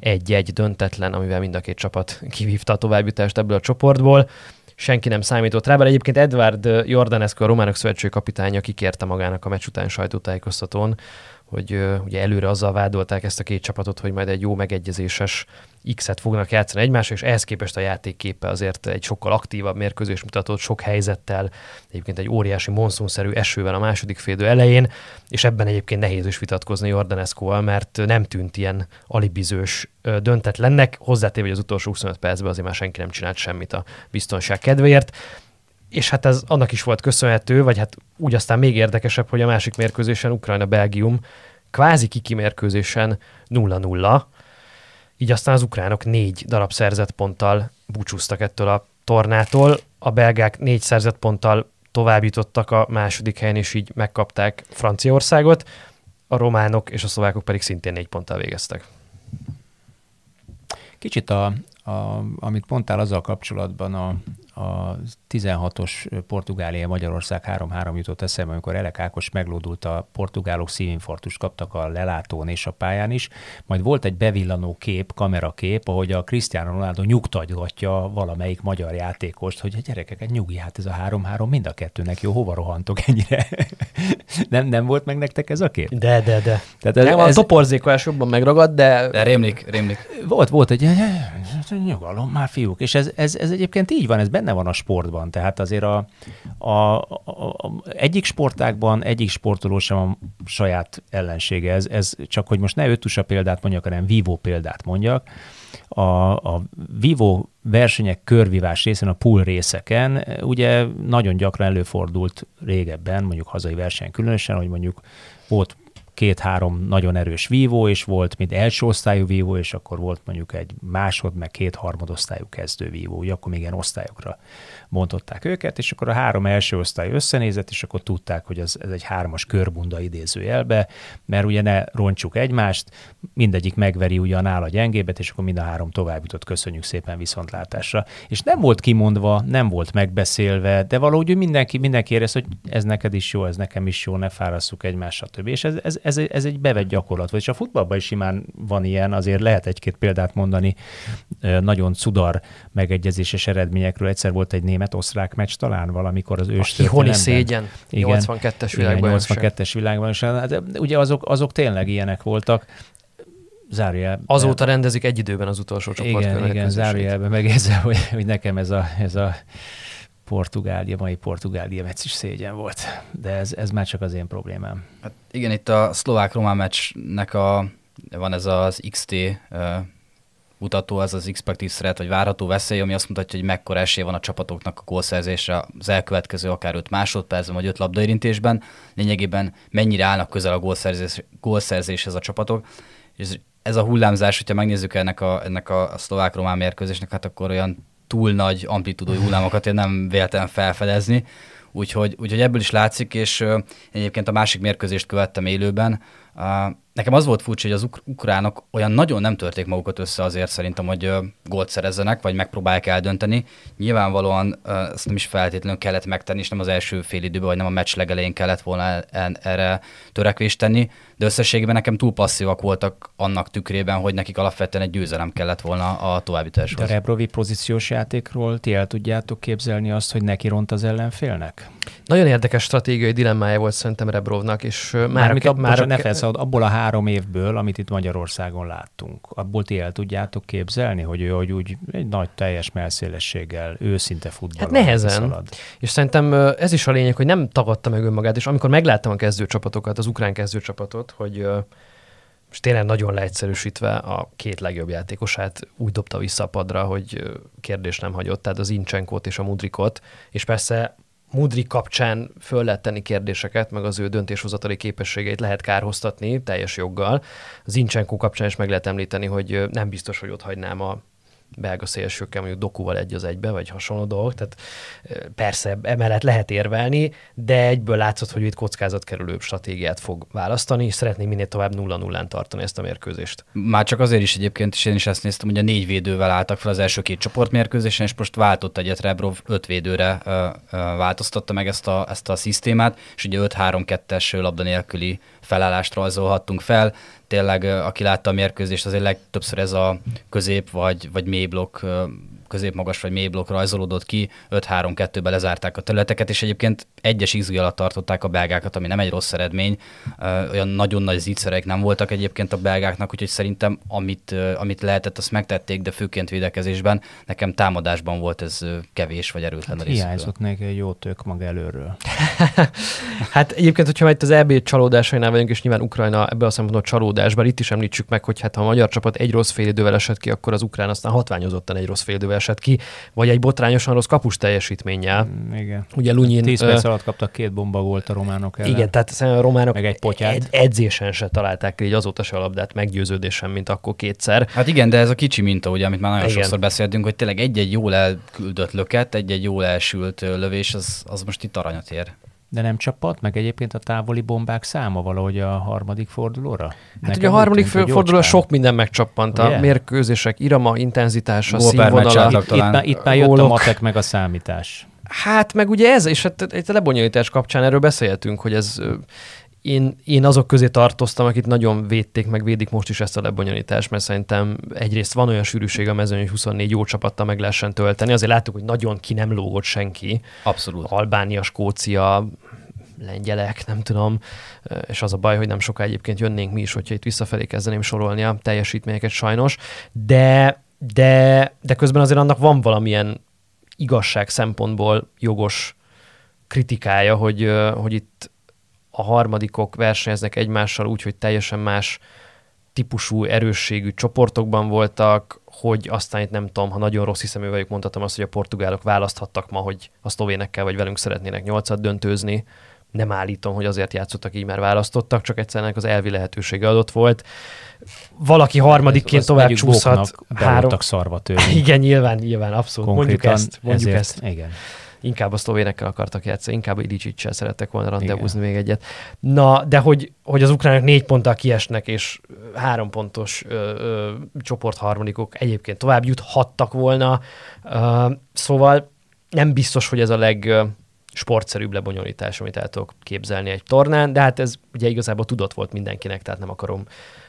egy-egy döntetlen, amivel mind a két csapat kivívta a továbbjutást ebből a csoportból. Senki nem számított rá, bár egyébként Edward Jordanescu, a románok szövetség kapitánya kikérte magának a meccs után sajtótájékoztatón, hogy ugye előre azzal vádolták ezt a két csapatot, hogy majd egy jó megegyezéses X-et fognak játszani egymásra, és ehhez képest a játékképe azért egy sokkal aktívabb mérkőzés mutatott, sok helyzettel, egyébként egy óriási monszunszerű esővel a második félidő elején, és ebben egyébként nehéz is vitatkozni Jordanescu-val, mert nem tűnt ilyen alibizős döntetlennek, hozzátéve, hogy az utolsó 25 percben azért már senki nem csinált semmit a biztonság kedvéért. És hát ez annak is volt köszönhető, vagy hát úgy aztán még érdekesebb, hogy a másik mérkőzésen Ukrajna-Belgium kvázi kiki mérkőzésen 0-0, így aztán az ukránok négy darab szerzett ponttal búcsúztak ettől a tornától, a belgák négy szerzett ponttal továbbítottak a második helyen, és így megkapták Franciaországot, a románok és a szlovákok pedig szintén négy ponttal végeztek. Kicsit a, a, amit mondtál azzal kapcsolatban a, a 16-os Portugália Magyarország 3-3 jutott eszembe, amikor Elek Ákos meglódult a portugálok szívinfarktus kaptak a lelátón és a pályán is, majd volt egy bevillanó kép, kamerakép, ahogy a Cristiano Ronaldo nyugtatgatja valamelyik magyar játékost, hogy a gyerekeket nyugi, hát ez a 3-3 mind a kettőnek jó, hova rohantok ennyire? nem, nem volt meg nektek ez a kép? De, de, de. Tehát ez, nem, ez, a toporzékolás jobban megragad, de... De rémlik, rémlik. Volt, volt egy nyugalom már fiúk, és ez, ez, ez egyébként így van, ez benne benne van a sportban. Tehát azért a, a, a, a egyik sportákban, egyik sportoló sem a saját ellensége. Ez, ez csak, hogy most ne ötusa példát mondjak, hanem vívó példát mondjak. A, a vívó versenyek körvívás részén, a pool részeken, ugye nagyon gyakran előfordult régebben, mondjuk hazai verseny különösen, hogy mondjuk volt két-három nagyon erős vívó, és volt mint első osztályú vívó, és akkor volt mondjuk egy másod, meg két harmadosztályú kezdő vívó, ugye akkor még ilyen osztályokra bontották őket, és akkor a három első osztály összenézett, és akkor tudták, hogy ez, ez egy hármas körbunda idézőjelbe, mert ugye ne roncsuk egymást, mindegyik megveri ugye a nála gyengébet, és akkor mind a három tovább jutott, köszönjük szépen viszontlátásra. És nem volt kimondva, nem volt megbeszélve, de valahogy mindenki, mindenki érez, hogy ez neked is jó, ez nekem is jó, ne fárasszuk egymást, stb. És ez, ez, ez, ez egy bevett gyakorlat. És a futballban is simán van ilyen, azért lehet egy-két példát mondani, nagyon cudar megegyezéses eredményekről. Egyszer volt egy német-osztrák meccs talán valamikor az ős Honi szégyen, igen, 82-es világban. 82-es világban. Hát, ugye azok, azok tényleg ilyenek voltak zárójel. Azóta rendezik egy időben az utolsó csoport. Igen, igen, zárójelben megérzem, hogy, hogy nekem ez a, ez a Portugália, mai Portugália meccs is szégyen volt, de ez, ez már csak az én problémám. Hát igen, itt a szlovák-román meccsnek a, van ez az XT mutató, az az expected threat, vagy várható veszély, ami azt mutatja, hogy mekkora esély van a csapatoknak a gólszerzésre az elkövetkező akár 5 másodpercben, vagy 5 labdaérintésben. Lényegében mennyire állnak közel a gólszerzés, gólszerzéshez a csapatok. És ez a hullámzás, hogyha megnézzük ennek a, ennek a szlovák-román mérkőzésnek, hát akkor olyan túl nagy amplitudói hullámokat én nem véltem felfedezni. Úgyhogy, úgyhogy ebből is látszik, és egyébként a másik mérkőzést követtem élőben. Nekem az volt furcsa, hogy az uk- ukránok olyan nagyon nem törték magukat össze azért szerintem, hogy uh, gólt szerezzenek, vagy megpróbálják eldönteni. Nyilvánvalóan uh, ezt nem is feltétlenül kellett megtenni, és nem az első fél időben, vagy nem a meccs legelején kellett volna erre törekvést tenni, de összességében nekem túl passzívak voltak annak tükrében, hogy nekik alapvetően egy győzelem kellett volna a továbbításhoz. De a Rebrovi pozíciós játékról ti el tudjátok képzelni azt, hogy neki ront az ellenfélnek? Nagyon érdekes stratégiai dilemmája volt szerintem Rebrovnak, és már, már, a, már ne felsz, abból a három évből, amit itt Magyarországon láttunk, abból ti el tudjátok képzelni, hogy ő hogy úgy egy nagy teljes melszélességgel, őszinte futball. Hát nehezen. Szalad. És szerintem ez is a lényeg, hogy nem tagadta meg önmagát, és amikor megláttam a kezdőcsapatokat, az ukrán kezdőcsapatot, hogy most tényleg nagyon leegyszerűsítve a két legjobb játékosát úgy dobta vissza a padra, hogy kérdés nem hagyott, tehát az Incsenkót és a Mudrikot, és persze Mudrik kapcsán föl lehet tenni kérdéseket, meg az ő döntéshozatali képességeit lehet kárhoztatni teljes joggal. Az Incsenkó kapcsán is meg lehet említeni, hogy nem biztos, hogy ott hagynám a belga szélsőkkel, mondjuk dokuval egy az egybe, vagy hasonló dolgok, tehát persze emellett lehet érvelni, de egyből látszott, hogy itt kockázatkerülő stratégiát fog választani, és szeretné minél tovább 0-0-án tartani ezt a mérkőzést. Már csak azért is egyébként, és én is ezt néztem, hogy a négy védővel álltak fel az első két csoportmérkőzésen, és most váltott egyet Rebrov öt védőre változtatta meg ezt a, ezt a szisztémát, és ugye 5-3-2-es labda nélküli felállást rajzolhattunk fel. Tényleg, aki látta a mérkőzést, azért legtöbbször ez a közép vagy, vagy mély blokk középmagas vagy mély blokk rajzolódott ki, 5-3-2-be lezárták a területeket, és egyébként egyes XG alatt tartották a belgákat, ami nem egy rossz eredmény. Olyan nagyon nagy zicserek nem voltak egyébként a belgáknak, úgyhogy szerintem amit, amit lehetett, azt megtették, de főként védekezésben. Nekem támadásban volt ez kevés vagy erőtlen hát a Hiányzott neki egy jó tök mag előről. hát egyébként, hogyha itt az EB csalódásainál vagyunk, és nyilván Ukrajna ebbe a szempontból csalódásban, itt is említsük meg, hogy hát ha a magyar csapat egy rossz fél idővel esett ki, akkor az ukrán aztán hatványozottan egy rossz fél idővel esett ki, vagy egy botrányosan rossz kapus teljesítménnyel. Mm, igen. Ugye Lunyin... 10 perc alatt kaptak két bomba volt a románok ellen. Igen, tehát a románok meg egy potyát. Ed- edzésen se találták így azóta se a labdát meggyőződésen, mint akkor kétszer. Hát igen, de ez a kicsi minta, ugye, amit már nagyon igen. sokszor beszéltünk, hogy tényleg egy-egy jól elküldött löket, egy-egy jól elsült lövés, az, az most itt aranyat ér. De nem csapott meg egyébként a távoli bombák száma valahogy a harmadik fordulóra? Hát Nekem ugye a harmadik fordulóra sok minden megcsappant. A mérkőzések irama, intenzitása, színvonala. Itt, itt, már, itt már jött a matek meg a számítás. Hát meg ugye ez, és hát egy lebonyolítás kapcsán erről beszéltünk, hogy ez én, én azok közé tartoztam, akik nagyon védték, meg védik most is ezt a lebonyolítást, mert szerintem egyrészt van olyan sűrűség a mezőny, hogy 24 jó csapattal meg lehessen tölteni. Azért láttuk, hogy nagyon ki nem lógott senki. Abszolút. Albánia, Skócia, lengyelek, nem tudom, és az a baj, hogy nem soká egyébként jönnénk mi is, hogyha itt visszafelé kezdeném sorolni a teljesítményeket sajnos, de, de, de közben azért annak van valamilyen igazság szempontból jogos kritikája, hogy, hogy itt a harmadikok versenyeznek egymással úgy, hogy teljesen más típusú, erősségű csoportokban voltak, hogy aztán itt nem tudom, ha nagyon rossz hiszemű vagyok, mondhatom azt, hogy a portugálok választhattak ma, hogy a szlovénekkel vagy velünk szeretnének nyolcat döntőzni. Nem állítom, hogy azért játszottak így, mert választottak, csak egyszerűen az elvi lehetősége adott volt. Valaki harmadikként tovább csúszhat. Három... szarva tőle. Igen, nyilván, nyilván, abszolút. Konkrétan mondjuk ezt. Mondjuk ezért, ezt. Igen inkább a szlovénekkel akartak játszani, inkább Ilicic-sel szerettek volna rendezvúzni még egyet. Na, de hogy, hogy az ukránok négy ponttal kiesnek, és három pontos ö, ö, egyébként tovább juthattak volna, ö, szóval nem biztos, hogy ez a leg sportszerűbb lebonyolítás, amit el tudok képzelni egy tornán, de hát ez ugye igazából tudott volt mindenkinek, tehát nem akarom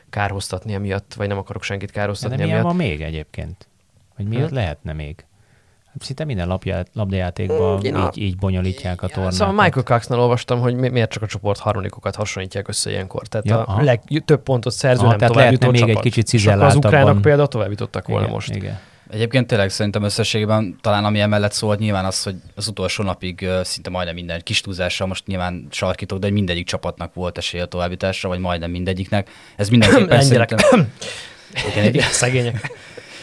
kárhoztatni emiatt, vagy nem akarok senkit kárhoztatni de, de emiatt. van még egyébként? Hogy miért hmm. lehetne még? Szinte minden lapját, labdajátékban így, a... így bonyolítják a tornát. Szóval Michael Coxnál olvastam, hogy miért csak a csoport harmadikokat hasonlítják össze ilyenkor. Tehát ja, a legtöbb pontot szerző aha, nem tovább jutott még csapat. egy kicsit cizelláltabban. az ukránok például tovább jutottak volna igen, most. Igen. Egyébként tényleg szerintem összességében talán ami emellett szólt nyilván az, hogy az utolsó napig szinte majdnem minden kis túlzásra, most nyilván sarkítok, de mindegyik csapatnak volt esélye a továbbításra, vagy majdnem mindegyiknek. Ez mindenképpen szerintem... Igen, szegények.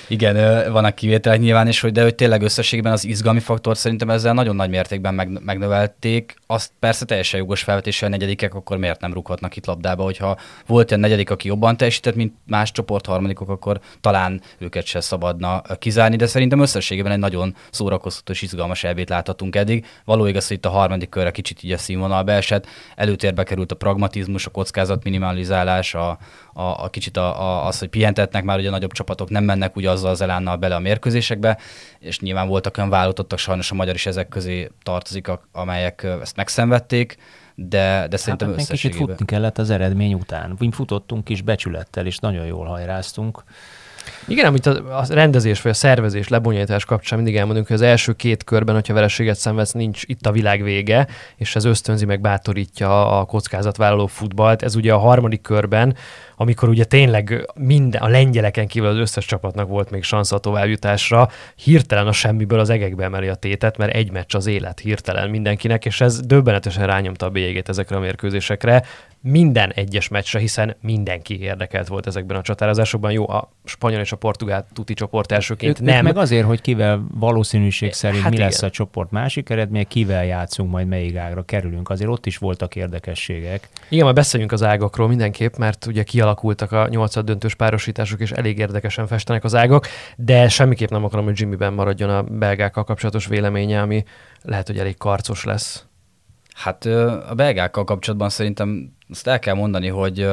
Igen, vannak kivételek nyilván is, hogy de hogy tényleg összességben az izgalmi faktor szerintem ezzel nagyon nagy mértékben meg, megnövelték. Azt persze teljesen jogos felvetéssel negyedikek, akkor miért nem rúghatnak itt labdába, hogyha volt egy negyedik, aki jobban teljesített, mint más csoport harmadikok, akkor talán őket se szabadna kizárni, de szerintem összességében egy nagyon szórakoztató és izgalmas elbét láthatunk eddig. Való igaz, hogy itt a harmadik körre kicsit így a színvonal beesett, előtérbe került a pragmatizmus, a kockázat minimalizálás, a, a, a kicsit a, a, az, hogy pihentetnek már, ugye a nagyobb csapatok nem mennek ugye azzal az elánnal bele a mérkőzésekbe, és nyilván voltak olyan válogatottak, sajnos a magyar is ezek közé tartozik, amelyek ezt megszenvedték, de, de szerintem hát, kicsit futni kellett az eredmény után. Mi futottunk is becsülettel, és nagyon jól hajráztunk. Igen, amit a, a rendezés vagy a szervezés, lebonyolítás kapcsán mindig elmondunk, hogy az első két körben, hogyha vereséget szenvedsz, nincs itt a világ vége, és ez ösztönzi meg bátorítja a kockázatvállaló futballt. Ez ugye a harmadik körben, amikor ugye tényleg minden, a lengyeleken kívül az összes csapatnak volt még szansz a továbbjutásra, hirtelen a semmiből az egekbe emeli a tétet, mert egy meccs az élet hirtelen mindenkinek, és ez döbbenetesen rányomta a bélyegét ezekre a mérkőzésekre minden egyes meccsre, hiszen mindenki érdekelt volt ezekben a csatározásokban. Jó, a spanyol és a portugál tuti csoport elsőként ők, nem. Ők meg azért, hogy kivel valószínűség szerint hát mi igen. lesz a csoport másik eredmény, kivel játszunk, majd melyik ágra kerülünk. Azért ott is voltak érdekességek. Igen, majd beszéljünk az ágakról mindenképp, mert ugye kialakultak a nyolcad döntős párosítások, és elég érdekesen festenek az ágak, de semmiképp nem akarom, hogy Jimmyben maradjon a belgákkal kapcsolatos véleménye, ami lehet, hogy elég karcos lesz. Hát a belgákkal kapcsolatban szerintem azt el kell mondani, hogy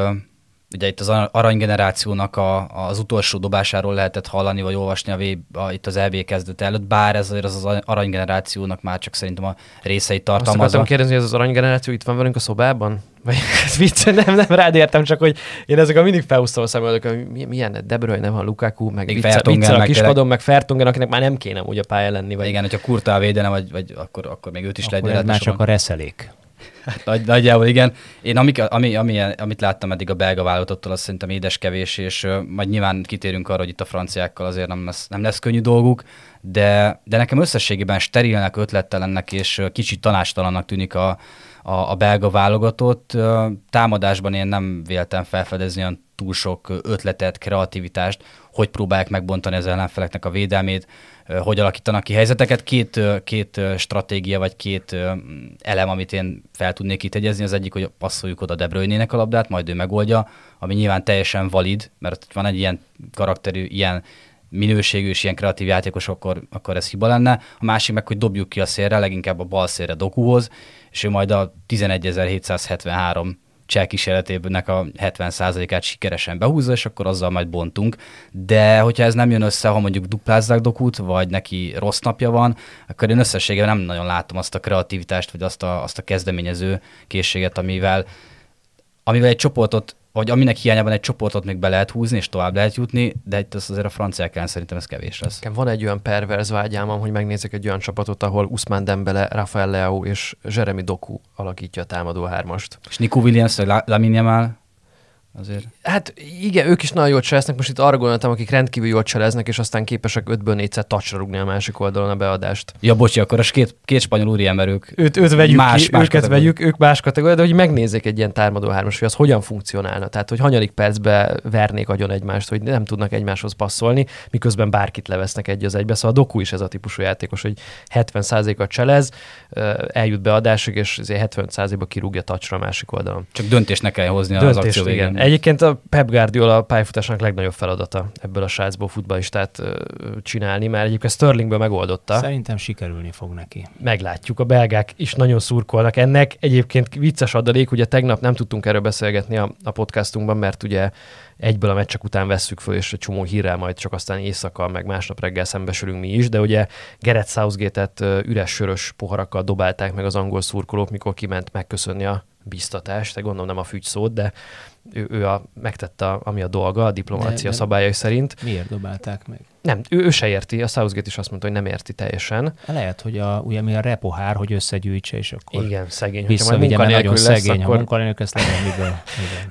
ugye itt az aranygenerációnak a, az utolsó dobásáról lehetett hallani, vagy olvasni a, v, a itt az EB kezdet előtt, bár ez az, az aranygenerációnak már csak szerintem a részeit tartalmazza. Azt akartam kérdezni, hogy ez az aranygeneráció itt van velünk a szobában? Vagy ez vicc, nem, nem rád értem, csak hogy én ezek a mindig felhúztam a szemöldök, hogy milyen De Bruyne van, Lukaku, meg Viccel a kispadon, meg Fertongen, akinek már nem kéne úgy a pálya lenni. Vagy... Igen, hogyha Kurtál védene, vagy, vagy akkor, akkor még őt is legyen. Már csak a reszelék. Hát nagy, nagyjából igen. Én amik, ami, ami, amit láttam eddig a belga válogatottól, az szerintem édeskevés, és uh, majd nyilván kitérünk arra, hogy itt a franciákkal azért nem lesz, nem lesz könnyű dolguk, de, de nekem összességében sterilnek, ötlettelennek és uh, kicsit tanástalannak tűnik a, a, a belga válogatott. Támadásban én nem véltem felfedezni olyan túl sok ötletet, kreativitást, hogy próbálják megbontani az ellenfeleknek a védelmét, hogy alakítanak ki helyzeteket. Két, két stratégia, vagy két elem, amit én fel tudnék itt egyezni. Az egyik, hogy passzoljuk oda De bruyne a labdát, majd ő megoldja, ami nyilván teljesen valid, mert van egy ilyen karakterű, ilyen minőségű és ilyen kreatív játékos, akkor, akkor ez hiba lenne. A másik meg, hogy dobjuk ki a szélre, leginkább a bal szélre Dokuhoz, és ő majd a 11.773 cseh kísérletének a 70%-át sikeresen behúzza, és akkor azzal majd bontunk. De hogyha ez nem jön össze, ha mondjuk duplázzák dokut, vagy neki rossz napja van, akkor én összességében nem nagyon látom azt a kreativitást, vagy azt a, azt a kezdeményező készséget, amivel, amivel egy csoportot vagy aminek hiányában egy csoportot még be lehet húzni, és tovább lehet jutni, de itt az azért a franciák ellen szerintem ez kevés lesz. Nekem van egy olyan perverz vágyálmam, hogy megnézek egy olyan csapatot, ahol Usman Dembele, Rafael Leao és Jeremy Doku alakítja a támadó hármast. És Nico Williams, vagy Lamine Yamal? Azért. Hát igen, ők is nagyon jól cseleznek, most itt arra gondoltam, akik rendkívül jól cseleznek, és aztán képesek 5-ből 4-szer touchra rúgni a másik oldalon a beadást. Ja, bocsi, akkor a két, két spanyol úriember ők Őt, őt vegyük Más- ki, más őket kategória. vegyük, ők más kategória, de hogy megnézzék egy ilyen támadó hármas, hogy az hogyan funkcionálna. Tehát, hogy hanyadik percbe vernék agyon egymást, hogy nem tudnak egymáshoz passzolni, miközben bárkit levesznek egy az egybe. Szóval a Doku is ez a típusú játékos, hogy 70%-at cselez, eljut beadásig, és azért 75%-ba kirúgja touchra a másik oldalon. csak döntést ne kell hozni az Döntést, akció igen. Egyébként a Pep Guardiola pályafutásnak legnagyobb feladata ebből a srácból futballistát csinálni, mert egyébként Sterlingből megoldotta. Szerintem sikerülni fog neki. meglátjuk. A belgák is nagyon szurkolnak ennek. Egyébként vicces adalék, ugye tegnap nem tudtunk erről beszélgetni a, a podcastunkban, mert ugye egyből a meccsek után vesszük föl, és egy csomó hírrel majd csak aztán éjszaka, meg másnap reggel szembesülünk mi is, de ugye Gerett Southgate-et üres sörös poharakkal dobálták meg az angol szurkolók, mikor kiment megköszönni a biztatást, de gondolom nem a fügy szót, de ő, ő a, megtette, a, ami a dolga, a diplomácia De- de- szabályai szerint. Miért dobálták meg? Nem, ő, ő se érti, a Southgate is azt mondta, hogy nem érti teljesen. Lehet, hogy a, ugye mi a repohár, hogy összegyűjtse, és akkor Igen, szegény. Hogyha majd munkanélkül lesz, szegény. Ha akkor munkanélkül lesz, legyen miből.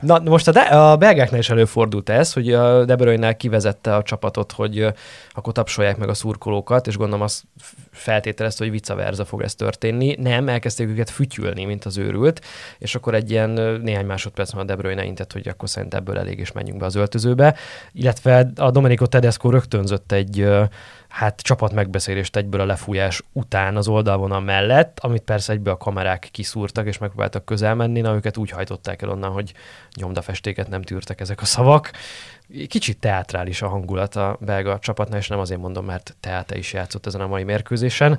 Na most a, de, a belgáknál is előfordult ez, hogy a De Bruyne kivezette a csapatot, hogy akkor tapsolják meg a szurkolókat, és gondolom azt feltételezte, hogy vice versa fog ez történni. Nem, elkezdték őket fütyülni, mint az őrült, és akkor egy ilyen néhány másodperc a De Bruyne intett, hogy akkor szerint ebből elég, és menjünk be az öltözőbe. Illetve a Domenico Tedesco rögtönzött egy ö, hát csapat megbeszélést egyből a lefújás után az oldalvonal mellett, amit persze egyből a kamerák kiszúrtak, és megpróbáltak közel menni, na őket úgy hajtották el onnan, hogy nyomdafestéket nem tűrtek ezek a szavak. Kicsit teátrális a hangulat a belga csapatnál, és nem azért mondom, mert teáte is játszott ezen a mai mérkőzésen.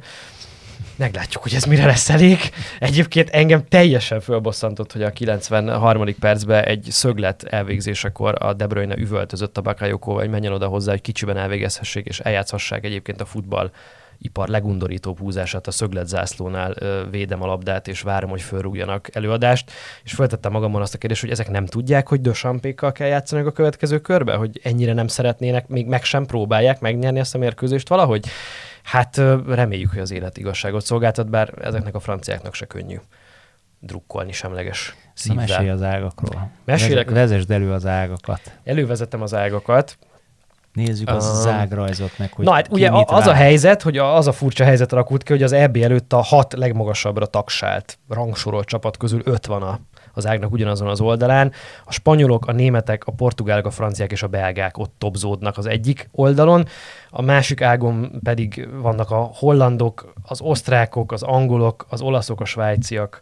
Meglátjuk, hogy ez mire lesz elég. Egyébként engem teljesen fölbosszantott, hogy a 93. percben egy szöglet elvégzésekor a De Bruyne üvöltözött a Bakayokóval, hogy menjen oda hozzá, hogy kicsiben elvégezhessék és eljátszhassák egyébként a futball ipar legundorítóbb húzását a szöglet zászlónál ö, védem a labdát, és várom, hogy fölrúgjanak előadást, és feltettem magamon azt a kérdést, hogy ezek nem tudják, hogy Dösampékkal kell játszani a következő körbe, hogy ennyire nem szeretnének, még meg sem próbálják megnyerni ezt a mérkőzést valahogy. Hát reméljük, hogy az élet igazságot szolgáltat, bár ezeknek a franciáknak se könnyű drukkolni semleges Na, mesélj szívvel. az ágakról. Mesélek. Veze- Vezesd elő az ágakat. Elővezettem az ágakat, Nézzük az Um, zágrajzot meg, hogy Na hát ugye az rá. a helyzet, hogy az a furcsa helyzet alakult ki, hogy az EB előtt a hat legmagasabbra tagsált, rangsorolt csapat közül öt van a, az ágnak ugyanazon az oldalán. A spanyolok, a németek, a portugálok, a franciák és a belgák ott tobzódnak az egyik oldalon, a másik ágon pedig vannak a hollandok, az osztrákok, az angolok, az olaszok, a svájciak,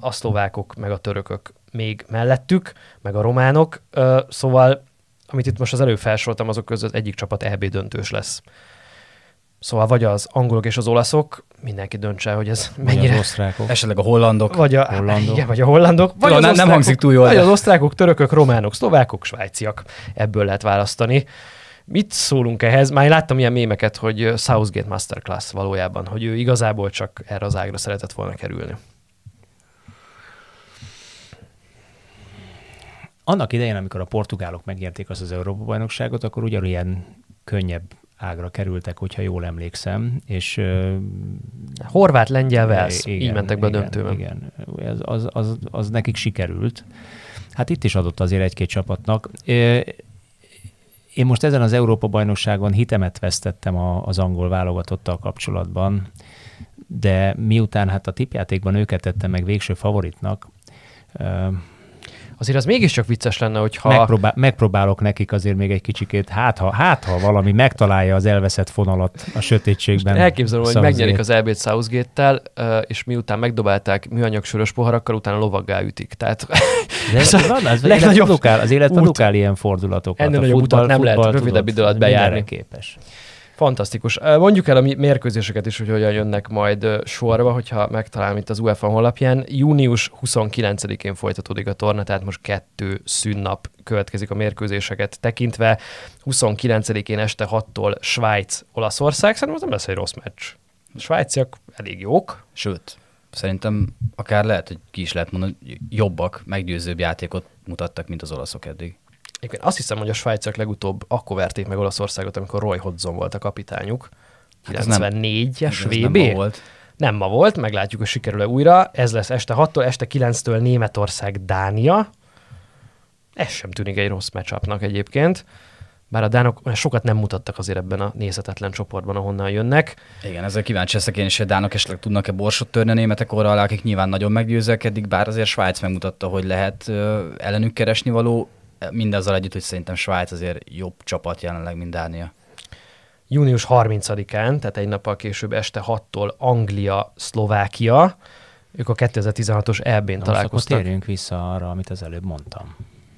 a szlovákok, meg a törökök még mellettük, meg a románok. Szóval, amit itt most az előbb felsoroltam, azok között egyik csapat EB döntős lesz. Szóval vagy az angolok és az olaszok, mindenki döntse, hogy ez Vagy mennyire... az osztrákok. Esetleg a hollandok. Vagy a, Hollandok. Igen, vagy a hollandok, vagy Tudom, az nem- nem hangzik túl jól, Vagy az osztrákok, törökök, románok, szlovákok, svájciak. Ebből lehet választani. Mit szólunk ehhez? Már én láttam ilyen mémeket, hogy Southgate Masterclass valójában, hogy ő igazából csak erre az ágra szeretett volna kerülni. Annak idején, amikor a portugálok megnyerték azt az Európa-bajnokságot, akkor ugyanilyen könnyebb ágra kerültek, hogyha jól emlékszem, és Horvát, lengyel, Velsz, így mentek be a igen, döntőben. Igen, az, az, az, az nekik sikerült. Hát itt is adott azért egy-két csapatnak. Én most ezen az Európa-bajnokságon hitemet vesztettem a, az angol válogatottal kapcsolatban, de miután hát a tipjátékban őket tettem meg végső favoritnak, Azért az mégiscsak vicces lenne, hogyha... Megpróbál, megpróbálok nekik azért még egy kicsikét, hát ha, hát ha valami megtalálja az elveszett fonalat a sötétségben. Elképzelem, hogy megnyerik az EB-t Southgate-tel, és miután megdobálták műanyag sörös poharakkal, utána lovaggá ütik. Tehát De Ez a van, az legnagyobb élet produkál, az élet út. produkál ilyen fordulatokat. Ennél A futball- nem lehet futball, rövidebb tudod, idő alatt bejárni. képes. Fantasztikus. Mondjuk el a mérkőzéseket is, hogy hogyan jönnek majd sorba, hogyha megtalálom itt az UEFA honlapján. Június 29-én folytatódik a torna, tehát most kettő szünnap következik a mérkőzéseket tekintve. 29-én este 6-tól Svájc, Olaszország. Szerintem az nem lesz egy rossz meccs. A svájciak elég jók. Sőt, szerintem akár lehet, hogy ki is lehet mondani, hogy jobbak, meggyőzőbb játékot mutattak, mint az olaszok eddig. Egyébként azt hiszem, hogy a svájciak legutóbb akkor verték meg Olaszországot, amikor Roy Hodgson volt a kapitányuk. Hát ez nem- 94-es Ez VB. nem ma volt. Nem ma volt, meglátjuk, hogy sikerül-e újra. Ez lesz este 6-tól, este 9-től Németország, Dánia. Ez sem tűnik egy rossz matchupnak egyébként. Bár a dánok sokat nem mutattak azért ebben a nézhetetlen csoportban, ahonnan jönnek. Igen, ezzel kíváncsi leszek én is, hogy dánok esetleg tudnak-e borsot törni a németek orra akik nyilván nagyon meggyőzőek eddig, bár azért Svájc megmutatta, hogy lehet ellenük keresni való, mindazzal együtt, hogy szerintem Svájc azért jobb csapat jelenleg, mint Dánia. Június 30-án, tehát egy nappal később este 6-tól Anglia, Szlovákia, ők a 2016-os EB-n találkoztak. Akkor vissza arra, amit az előbb mondtam.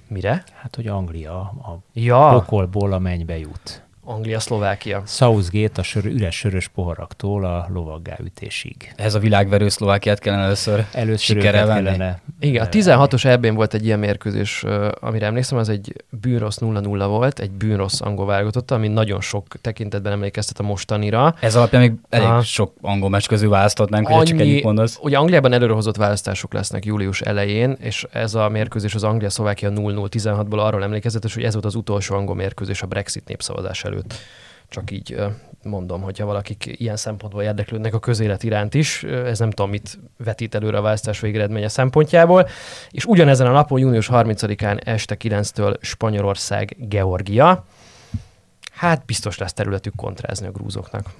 Mire? Hát, hogy Anglia a ja. pokolból a mennybe jut. Anglia-Szlovákia. Southgate a sör, üres sörös poharaktól a lovaggálütésig. Ez a világverő Szlovákiát kellene először, először kellene. Igen, a 16-os ebben volt egy ilyen mérkőzés, amire emlékszem, az egy bűnrossz 0-0 volt, egy bűnrossz angol válogatott, ami nagyon sok tekintetben emlékeztet a mostanira. Ez alapján még elég a... sok angol meccs közül választhatnánk, hogy csak ennyit mondasz. Ugye Angliában előrehozott választások lesznek július elején, és ez a mérkőzés az Anglia-Szlovákia 0-0-16-ból arról emlékezetes, hogy ez volt az utolsó angol mérkőzés a Brexit népszavazás előtt előtt. Csak így mondom, hogyha valakik ilyen szempontból érdeklődnek a közélet iránt is, ez nem tudom, mit vetít előre a választás végeredménye szempontjából. És ugyanezen a napon, június 30-án este 9-től Spanyolország, Georgia. Hát biztos lesz területük kontrázni a grúzoknak.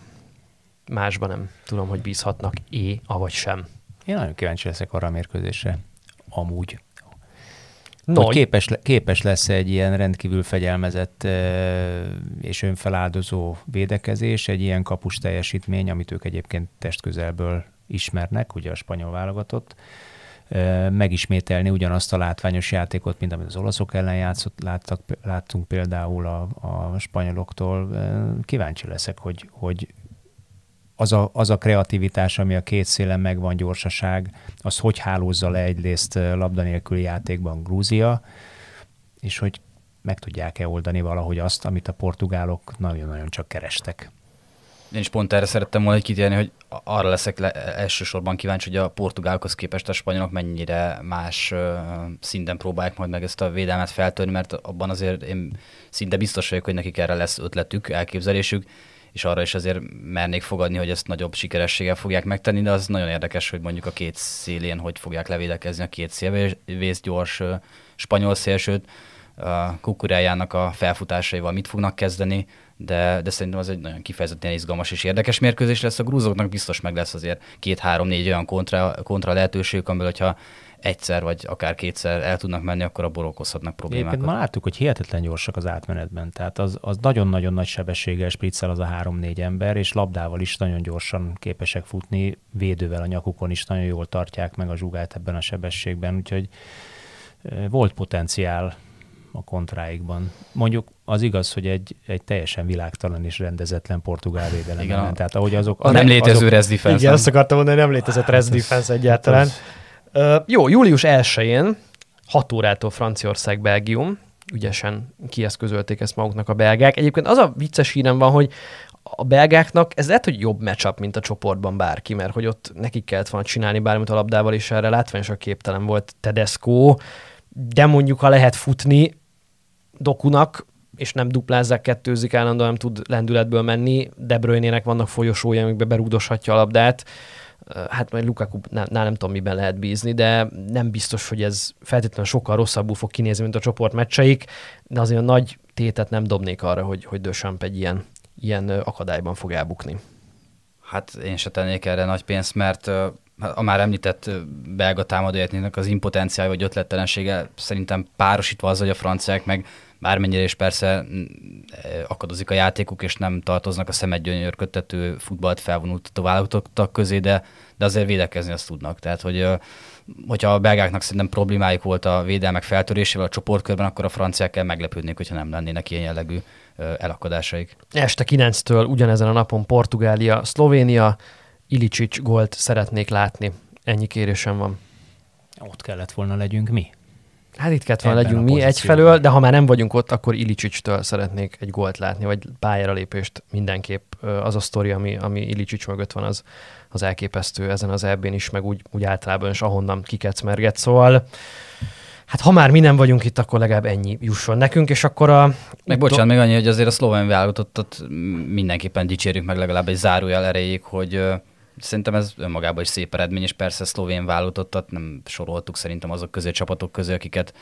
Másban nem tudom, hogy bízhatnak é, avagy sem. Én nagyon kíváncsi leszek arra a mérkőzésre. Amúgy. No, hogy képes, képes lesz egy ilyen rendkívül fegyelmezett és önfeláldozó védekezés, egy ilyen kapus teljesítmény, amit ők egyébként testközelből ismernek, ugye a spanyol válogatott, megismételni ugyanazt a látványos játékot, mint amit az olaszok ellen játszott, láttak, láttunk például a, a spanyoloktól. Kíváncsi leszek, hogy, hogy az a, az a kreativitás, ami a két szélen megvan, gyorsaság, az hogy hálózza le egyrészt labda nélküli játékban Grúzia, és hogy meg tudják-e oldani valahogy azt, amit a portugálok nagyon-nagyon csak kerestek. Én is pont erre szerettem volna kitérni, hogy arra leszek le, elsősorban kíváncsi, hogy a portugálokhoz képest a spanyolok mennyire más uh, szinten próbálják majd meg ezt a védelmet feltörni, mert abban azért én szinte biztos vagyok, hogy nekik erre lesz ötletük, elképzelésük, és arra is azért mernék fogadni, hogy ezt nagyobb sikerességgel fogják megtenni, de az nagyon érdekes, hogy mondjuk a két szélén hogy fogják levédekezni a két szélvész gyors spanyol szélsőt, a kukurájának a felfutásaival mit fognak kezdeni, de, de szerintem az egy nagyon kifejezetten izgalmas és érdekes mérkőzés lesz. A grúzoknak biztos meg lesz azért két-három-négy olyan kontra, kontra lehetőség, amiből, hogyha egyszer vagy akár kétszer el tudnak menni, akkor a okozhatnak problémákat. Egyébként már láttuk, hogy hihetetlen gyorsak az átmenetben, tehát az, az nagyon-nagyon nagy sebességgel spriccel az a három-négy ember, és labdával is nagyon gyorsan képesek futni, védővel a nyakukon is nagyon jól tartják meg a zsugát ebben a sebességben, úgyhogy volt potenciál a kontráikban. Mondjuk az igaz, hogy egy, egy teljesen világtalan és rendezetlen portugál védelem. Igen, tehát ahogy azok... A nem létező azok, defense. Igen, azt akartam mondani, nem létezett hát, rest defense egyáltalán. Az, Jó, július 1-én 6 órától Franciaország, Belgium, ügyesen kieszközölték ezt maguknak a belgák. Egyébként az a vicces hírem van, hogy a belgáknak ez lehet, hogy jobb matchup, mint a csoportban bárki, mert hogy ott nekik kellett volna csinálni bármit a labdával, és erre látványosan képtelen volt Tedesco, de mondjuk, ha lehet futni Dokunak, és nem duplázzák, kettőzik állandóan, nem tud lendületből menni, De Bruyne-nek vannak folyosója, amikbe berúdoshatja a labdát, hát majd Lukaku nál nem tudom, miben lehet bízni, de nem biztos, hogy ez feltétlenül sokkal rosszabbul fog kinézni, mint a csoport meccseik, de azért a nagy tétet nem dobnék arra, hogy, hogy Dösamp egy ilyen, ilyen akadályban fog elbukni. Hát én se tennék erre nagy pénzt, mert a már említett belga támadójátéknak az impotenciája vagy ötlettelensége szerintem párosítva az, hogy a franciák meg bármennyire is persze mm, akadozik a játékuk, és nem tartoznak a szemet gyönyörködtető futballt felvonultató válogatottak közé, de, de azért védekezni azt tudnak. Tehát, hogy hogyha a belgáknak szerintem problémájuk volt a védelmek feltörésével a csoportkörben, akkor a franciák meglepődnék, hogyha nem lennének ilyen jellegű elakadásaik. Este 9-től ugyanezen a napon Portugália, Szlovénia, Ilicsics gólt szeretnék látni. Ennyi kérésem van. Ott kellett volna legyünk mi. Hát itt kellett volna legyünk mi egyfelől, de ha már nem vagyunk ott, akkor Ilicsics-től szeretnék egy gólt látni, vagy pályára lépést mindenképp. Az a sztori, ami, ami Ilicsics mögött van, az, az elképesztő ezen az eb is, meg úgy, úgy általában is, ahonnan kikecmerget. Szóval hát ha már mi nem vagyunk itt, akkor legalább ennyi jusson nekünk, és akkor a... Meg bocsánat, még annyi, hogy azért a szlovén válogatottat mindenképpen dicsérjük meg legalább egy zárójel erejéig, hogy Szerintem ez önmagában is szép eredmény, és persze szlovén válogatottat nem soroltuk szerintem azok közé, csapatok közé, akiket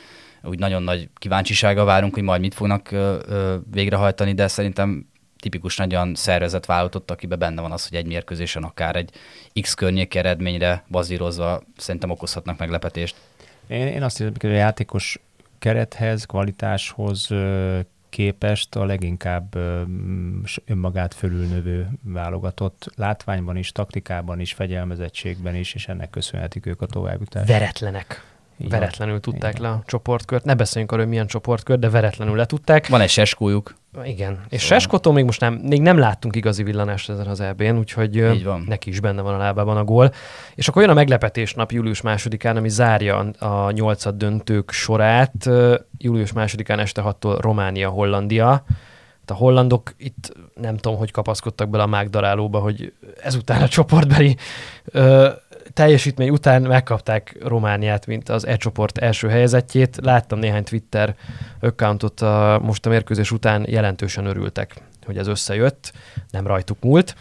úgy nagyon nagy kíváncsisága várunk, hogy majd mit fognak végrehajtani, de szerintem tipikus nagyon szervezett vállalatot, akiben benne van az, hogy egy mérkőzésen akár egy X környék eredményre bazírozva szerintem okozhatnak meglepetést. Én, én azt hiszem, hogy a játékos kerethez, kvalitáshoz képest a leginkább önmagát fölülnövő válogatott látványban is, taktikában is, fegyelmezettségben is, és ennek köszönhetik ők a továbbjutást. Veretlenek. Így veretlenül van. tudták Igen. le a csoportkört. Ne beszéljünk arról, hogy milyen csoportkört, de veretlenül le tudták. Van egy seskójuk. Igen, és szóval. Seskotó még most nem, még nem láttunk igazi villanást ezen az EB-n, úgyhogy Így van. neki is benne van a lábában a gól. És akkor jön a meglepetés nap július másodikán, ami zárja a nyolcad döntők sorát. Július másodikán este 6-tól Románia, Hollandia. A hollandok itt nem tudom, hogy kapaszkodtak bele a mágdarálóba, hogy ezután a csoportbeli ö, teljesítmény után megkapták Romániát, mint az E-csoport első helyezettjét. Láttam néhány Twitter accountot a, most a mérkőzés után jelentősen örültek, hogy ez összejött, nem rajtuk múlt.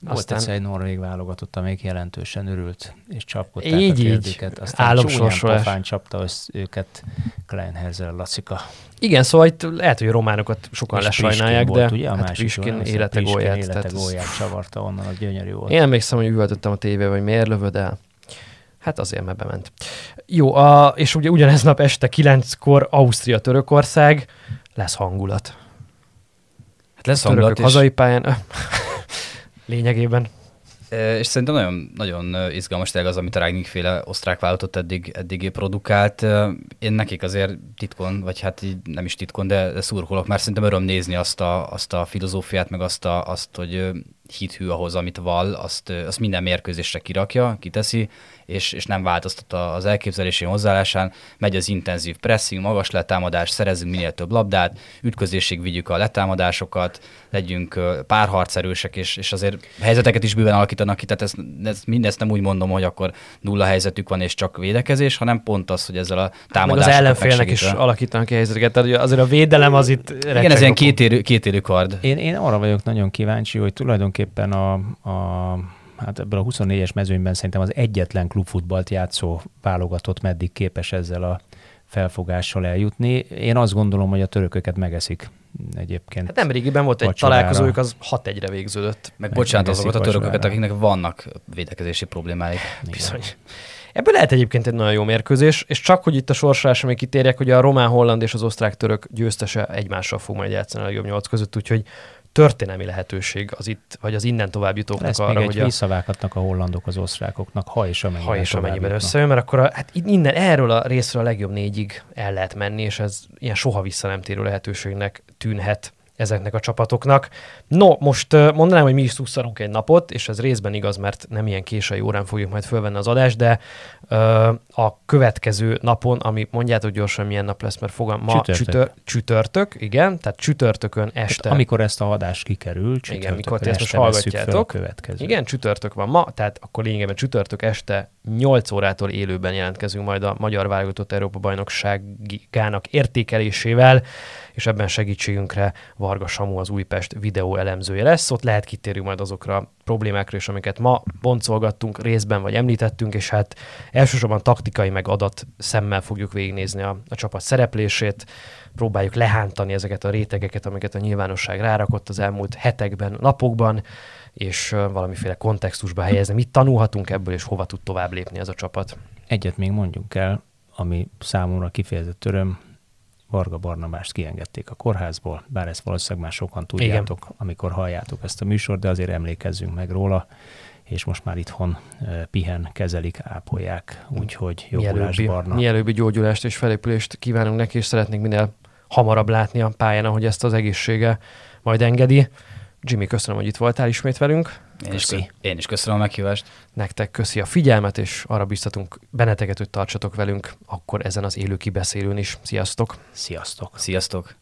Volt Aztán... egyszer egy norvég válogatott, amelyik jelentősen örült, és csapkodták így, a kérdéket. Aztán pofán csapta össz őket Kleinherzer Lacika. Igen, szóval itt lehet, hogy a románokat sokan és lesajnálják, de ugye, a hát Priskin élete gólját. Élete gólját csavarta onnan, a gyönyörű volt. Én emlékszem, hogy üvöltöttem a tévébe, hogy miért lövöd el. Hát azért, mert bement. Jó, a, és ugye ugyanez nap este kilenckor Ausztria-Törökország, lesz hangulat. Hát lesz hangulat. Törökök hazai pályán. Lényegében. És szerintem nagyon, nagyon izgalmas tényleg az, amit a Ragnik féle osztrák vállalatot eddig, eddig produkált. Én nekik azért titkon, vagy hát nem is titkon, de szurkolok, mert szerintem öröm nézni azt a, azt a filozófiát, meg azt, a, azt hogy hithű ahhoz, amit val, azt, azt minden mérkőzésre kirakja, kiteszi, és, és nem változtat az elképzelésén, hozzáállásán, megy az intenzív pressing, magas letámadás, szerezzünk minél több labdát, ütközésig vigyük a letámadásokat, legyünk párharcerősek, és, és azért helyzeteket is bőven alakítanak ki, tehát ezt, ezt, mindezt nem úgy mondom, hogy akkor nulla helyzetük van, és csak védekezés, hanem pont az, hogy ezzel a támadásokat Meg az ellenfélnek is alakítanak ki helyzeteket, tehát azért a védelem az itt Igen, ez ilyen kétérű, kétérű kard. Én, én arra vagyok nagyon kíváncsi, hogy tulajdonképpen a, a hát ebből a 24-es mezőnyben szerintem az egyetlen klubfutballt játszó válogatott meddig képes ezzel a felfogással eljutni. Én azt gondolom, hogy a törököket megeszik egyébként. Hát nem régiben volt egy vacsorára. találkozójuk, az 6-1-re végződött. Meg, meg bocsánat azokat a törököket, akiknek vannak védekezési problémáik. Bizony. Ebből lehet egyébként egy nagyon jó mérkőzés, és csak hogy itt a sorsolásra még kitérjek, hogy a román, holland és az osztrák-török győztese egymással fog majd játszani a legjobb nyolc között, úgyhogy történelmi lehetőség az itt, vagy az innen tovább jutóknak Lesz arra, még hogy visszavághatnak a hollandok az osztrákoknak, ha és amennyiben, ha és amennyiben összejön, mert akkor a, hát innen erről a részről a legjobb négyig el lehet menni, és ez ilyen soha vissza nem térő lehetőségnek tűnhet ezeknek a csapatoknak. No, most mondanám, hogy mi is szusszarunk egy napot, és ez részben igaz, mert nem ilyen késői órán fogjuk majd fölvenni az adást, de a következő napon, ami mondjátok gyorsan milyen nap lesz, mert fogam, ma csütörtök. Csütör, csütörtök, igen, tehát csütörtökön este. Tehát amikor ezt a adást kikerül, igen, mikor ezt most hallgatjátok. Következő. Igen, csütörtök van ma, tehát akkor lényegében csütörtök este 8 órától élőben jelentkezünk majd a Magyar Válogatott Európa Bajnokságának értékelésével és ebben segítségünkre Varga Samu az Újpest videó elemzője lesz. Ott lehet kitérni majd azokra a problémákra is, amiket ma boncolgattunk részben, vagy említettünk, és hát elsősorban taktikai meg adat szemmel fogjuk végignézni a, a csapat szereplését, próbáljuk lehántani ezeket a rétegeket, amiket a nyilvánosság rárakott az elmúlt hetekben, napokban, és valamiféle kontextusba helyezni, mit tanulhatunk ebből, és hova tud tovább lépni ez a csapat. Egyet még mondjunk el, ami számomra kifejezett öröm, Varga Barnabást kiengedték a kórházból, bár ezt valószínűleg már sokan tudjátok, Igen. amikor halljátok ezt a műsort, de azért emlékezzünk meg róla, és most már itthon pihen, kezelik, ápolják, úgyhogy jobbulás Barna. Mielőbbi gyógyulást és felépülést kívánunk neki, és szeretnénk minél hamarabb látni a pályán, ahogy ezt az egészsége majd engedi. Jimmy, köszönöm, hogy itt voltál ismét velünk. Én is, én is köszönöm a meghívást. Nektek köszi a figyelmet, és arra biztatunk benneteket, hogy tartsatok velünk akkor ezen az élő kibeszélőn is. Sziasztok! Sziasztok! Sziasztok!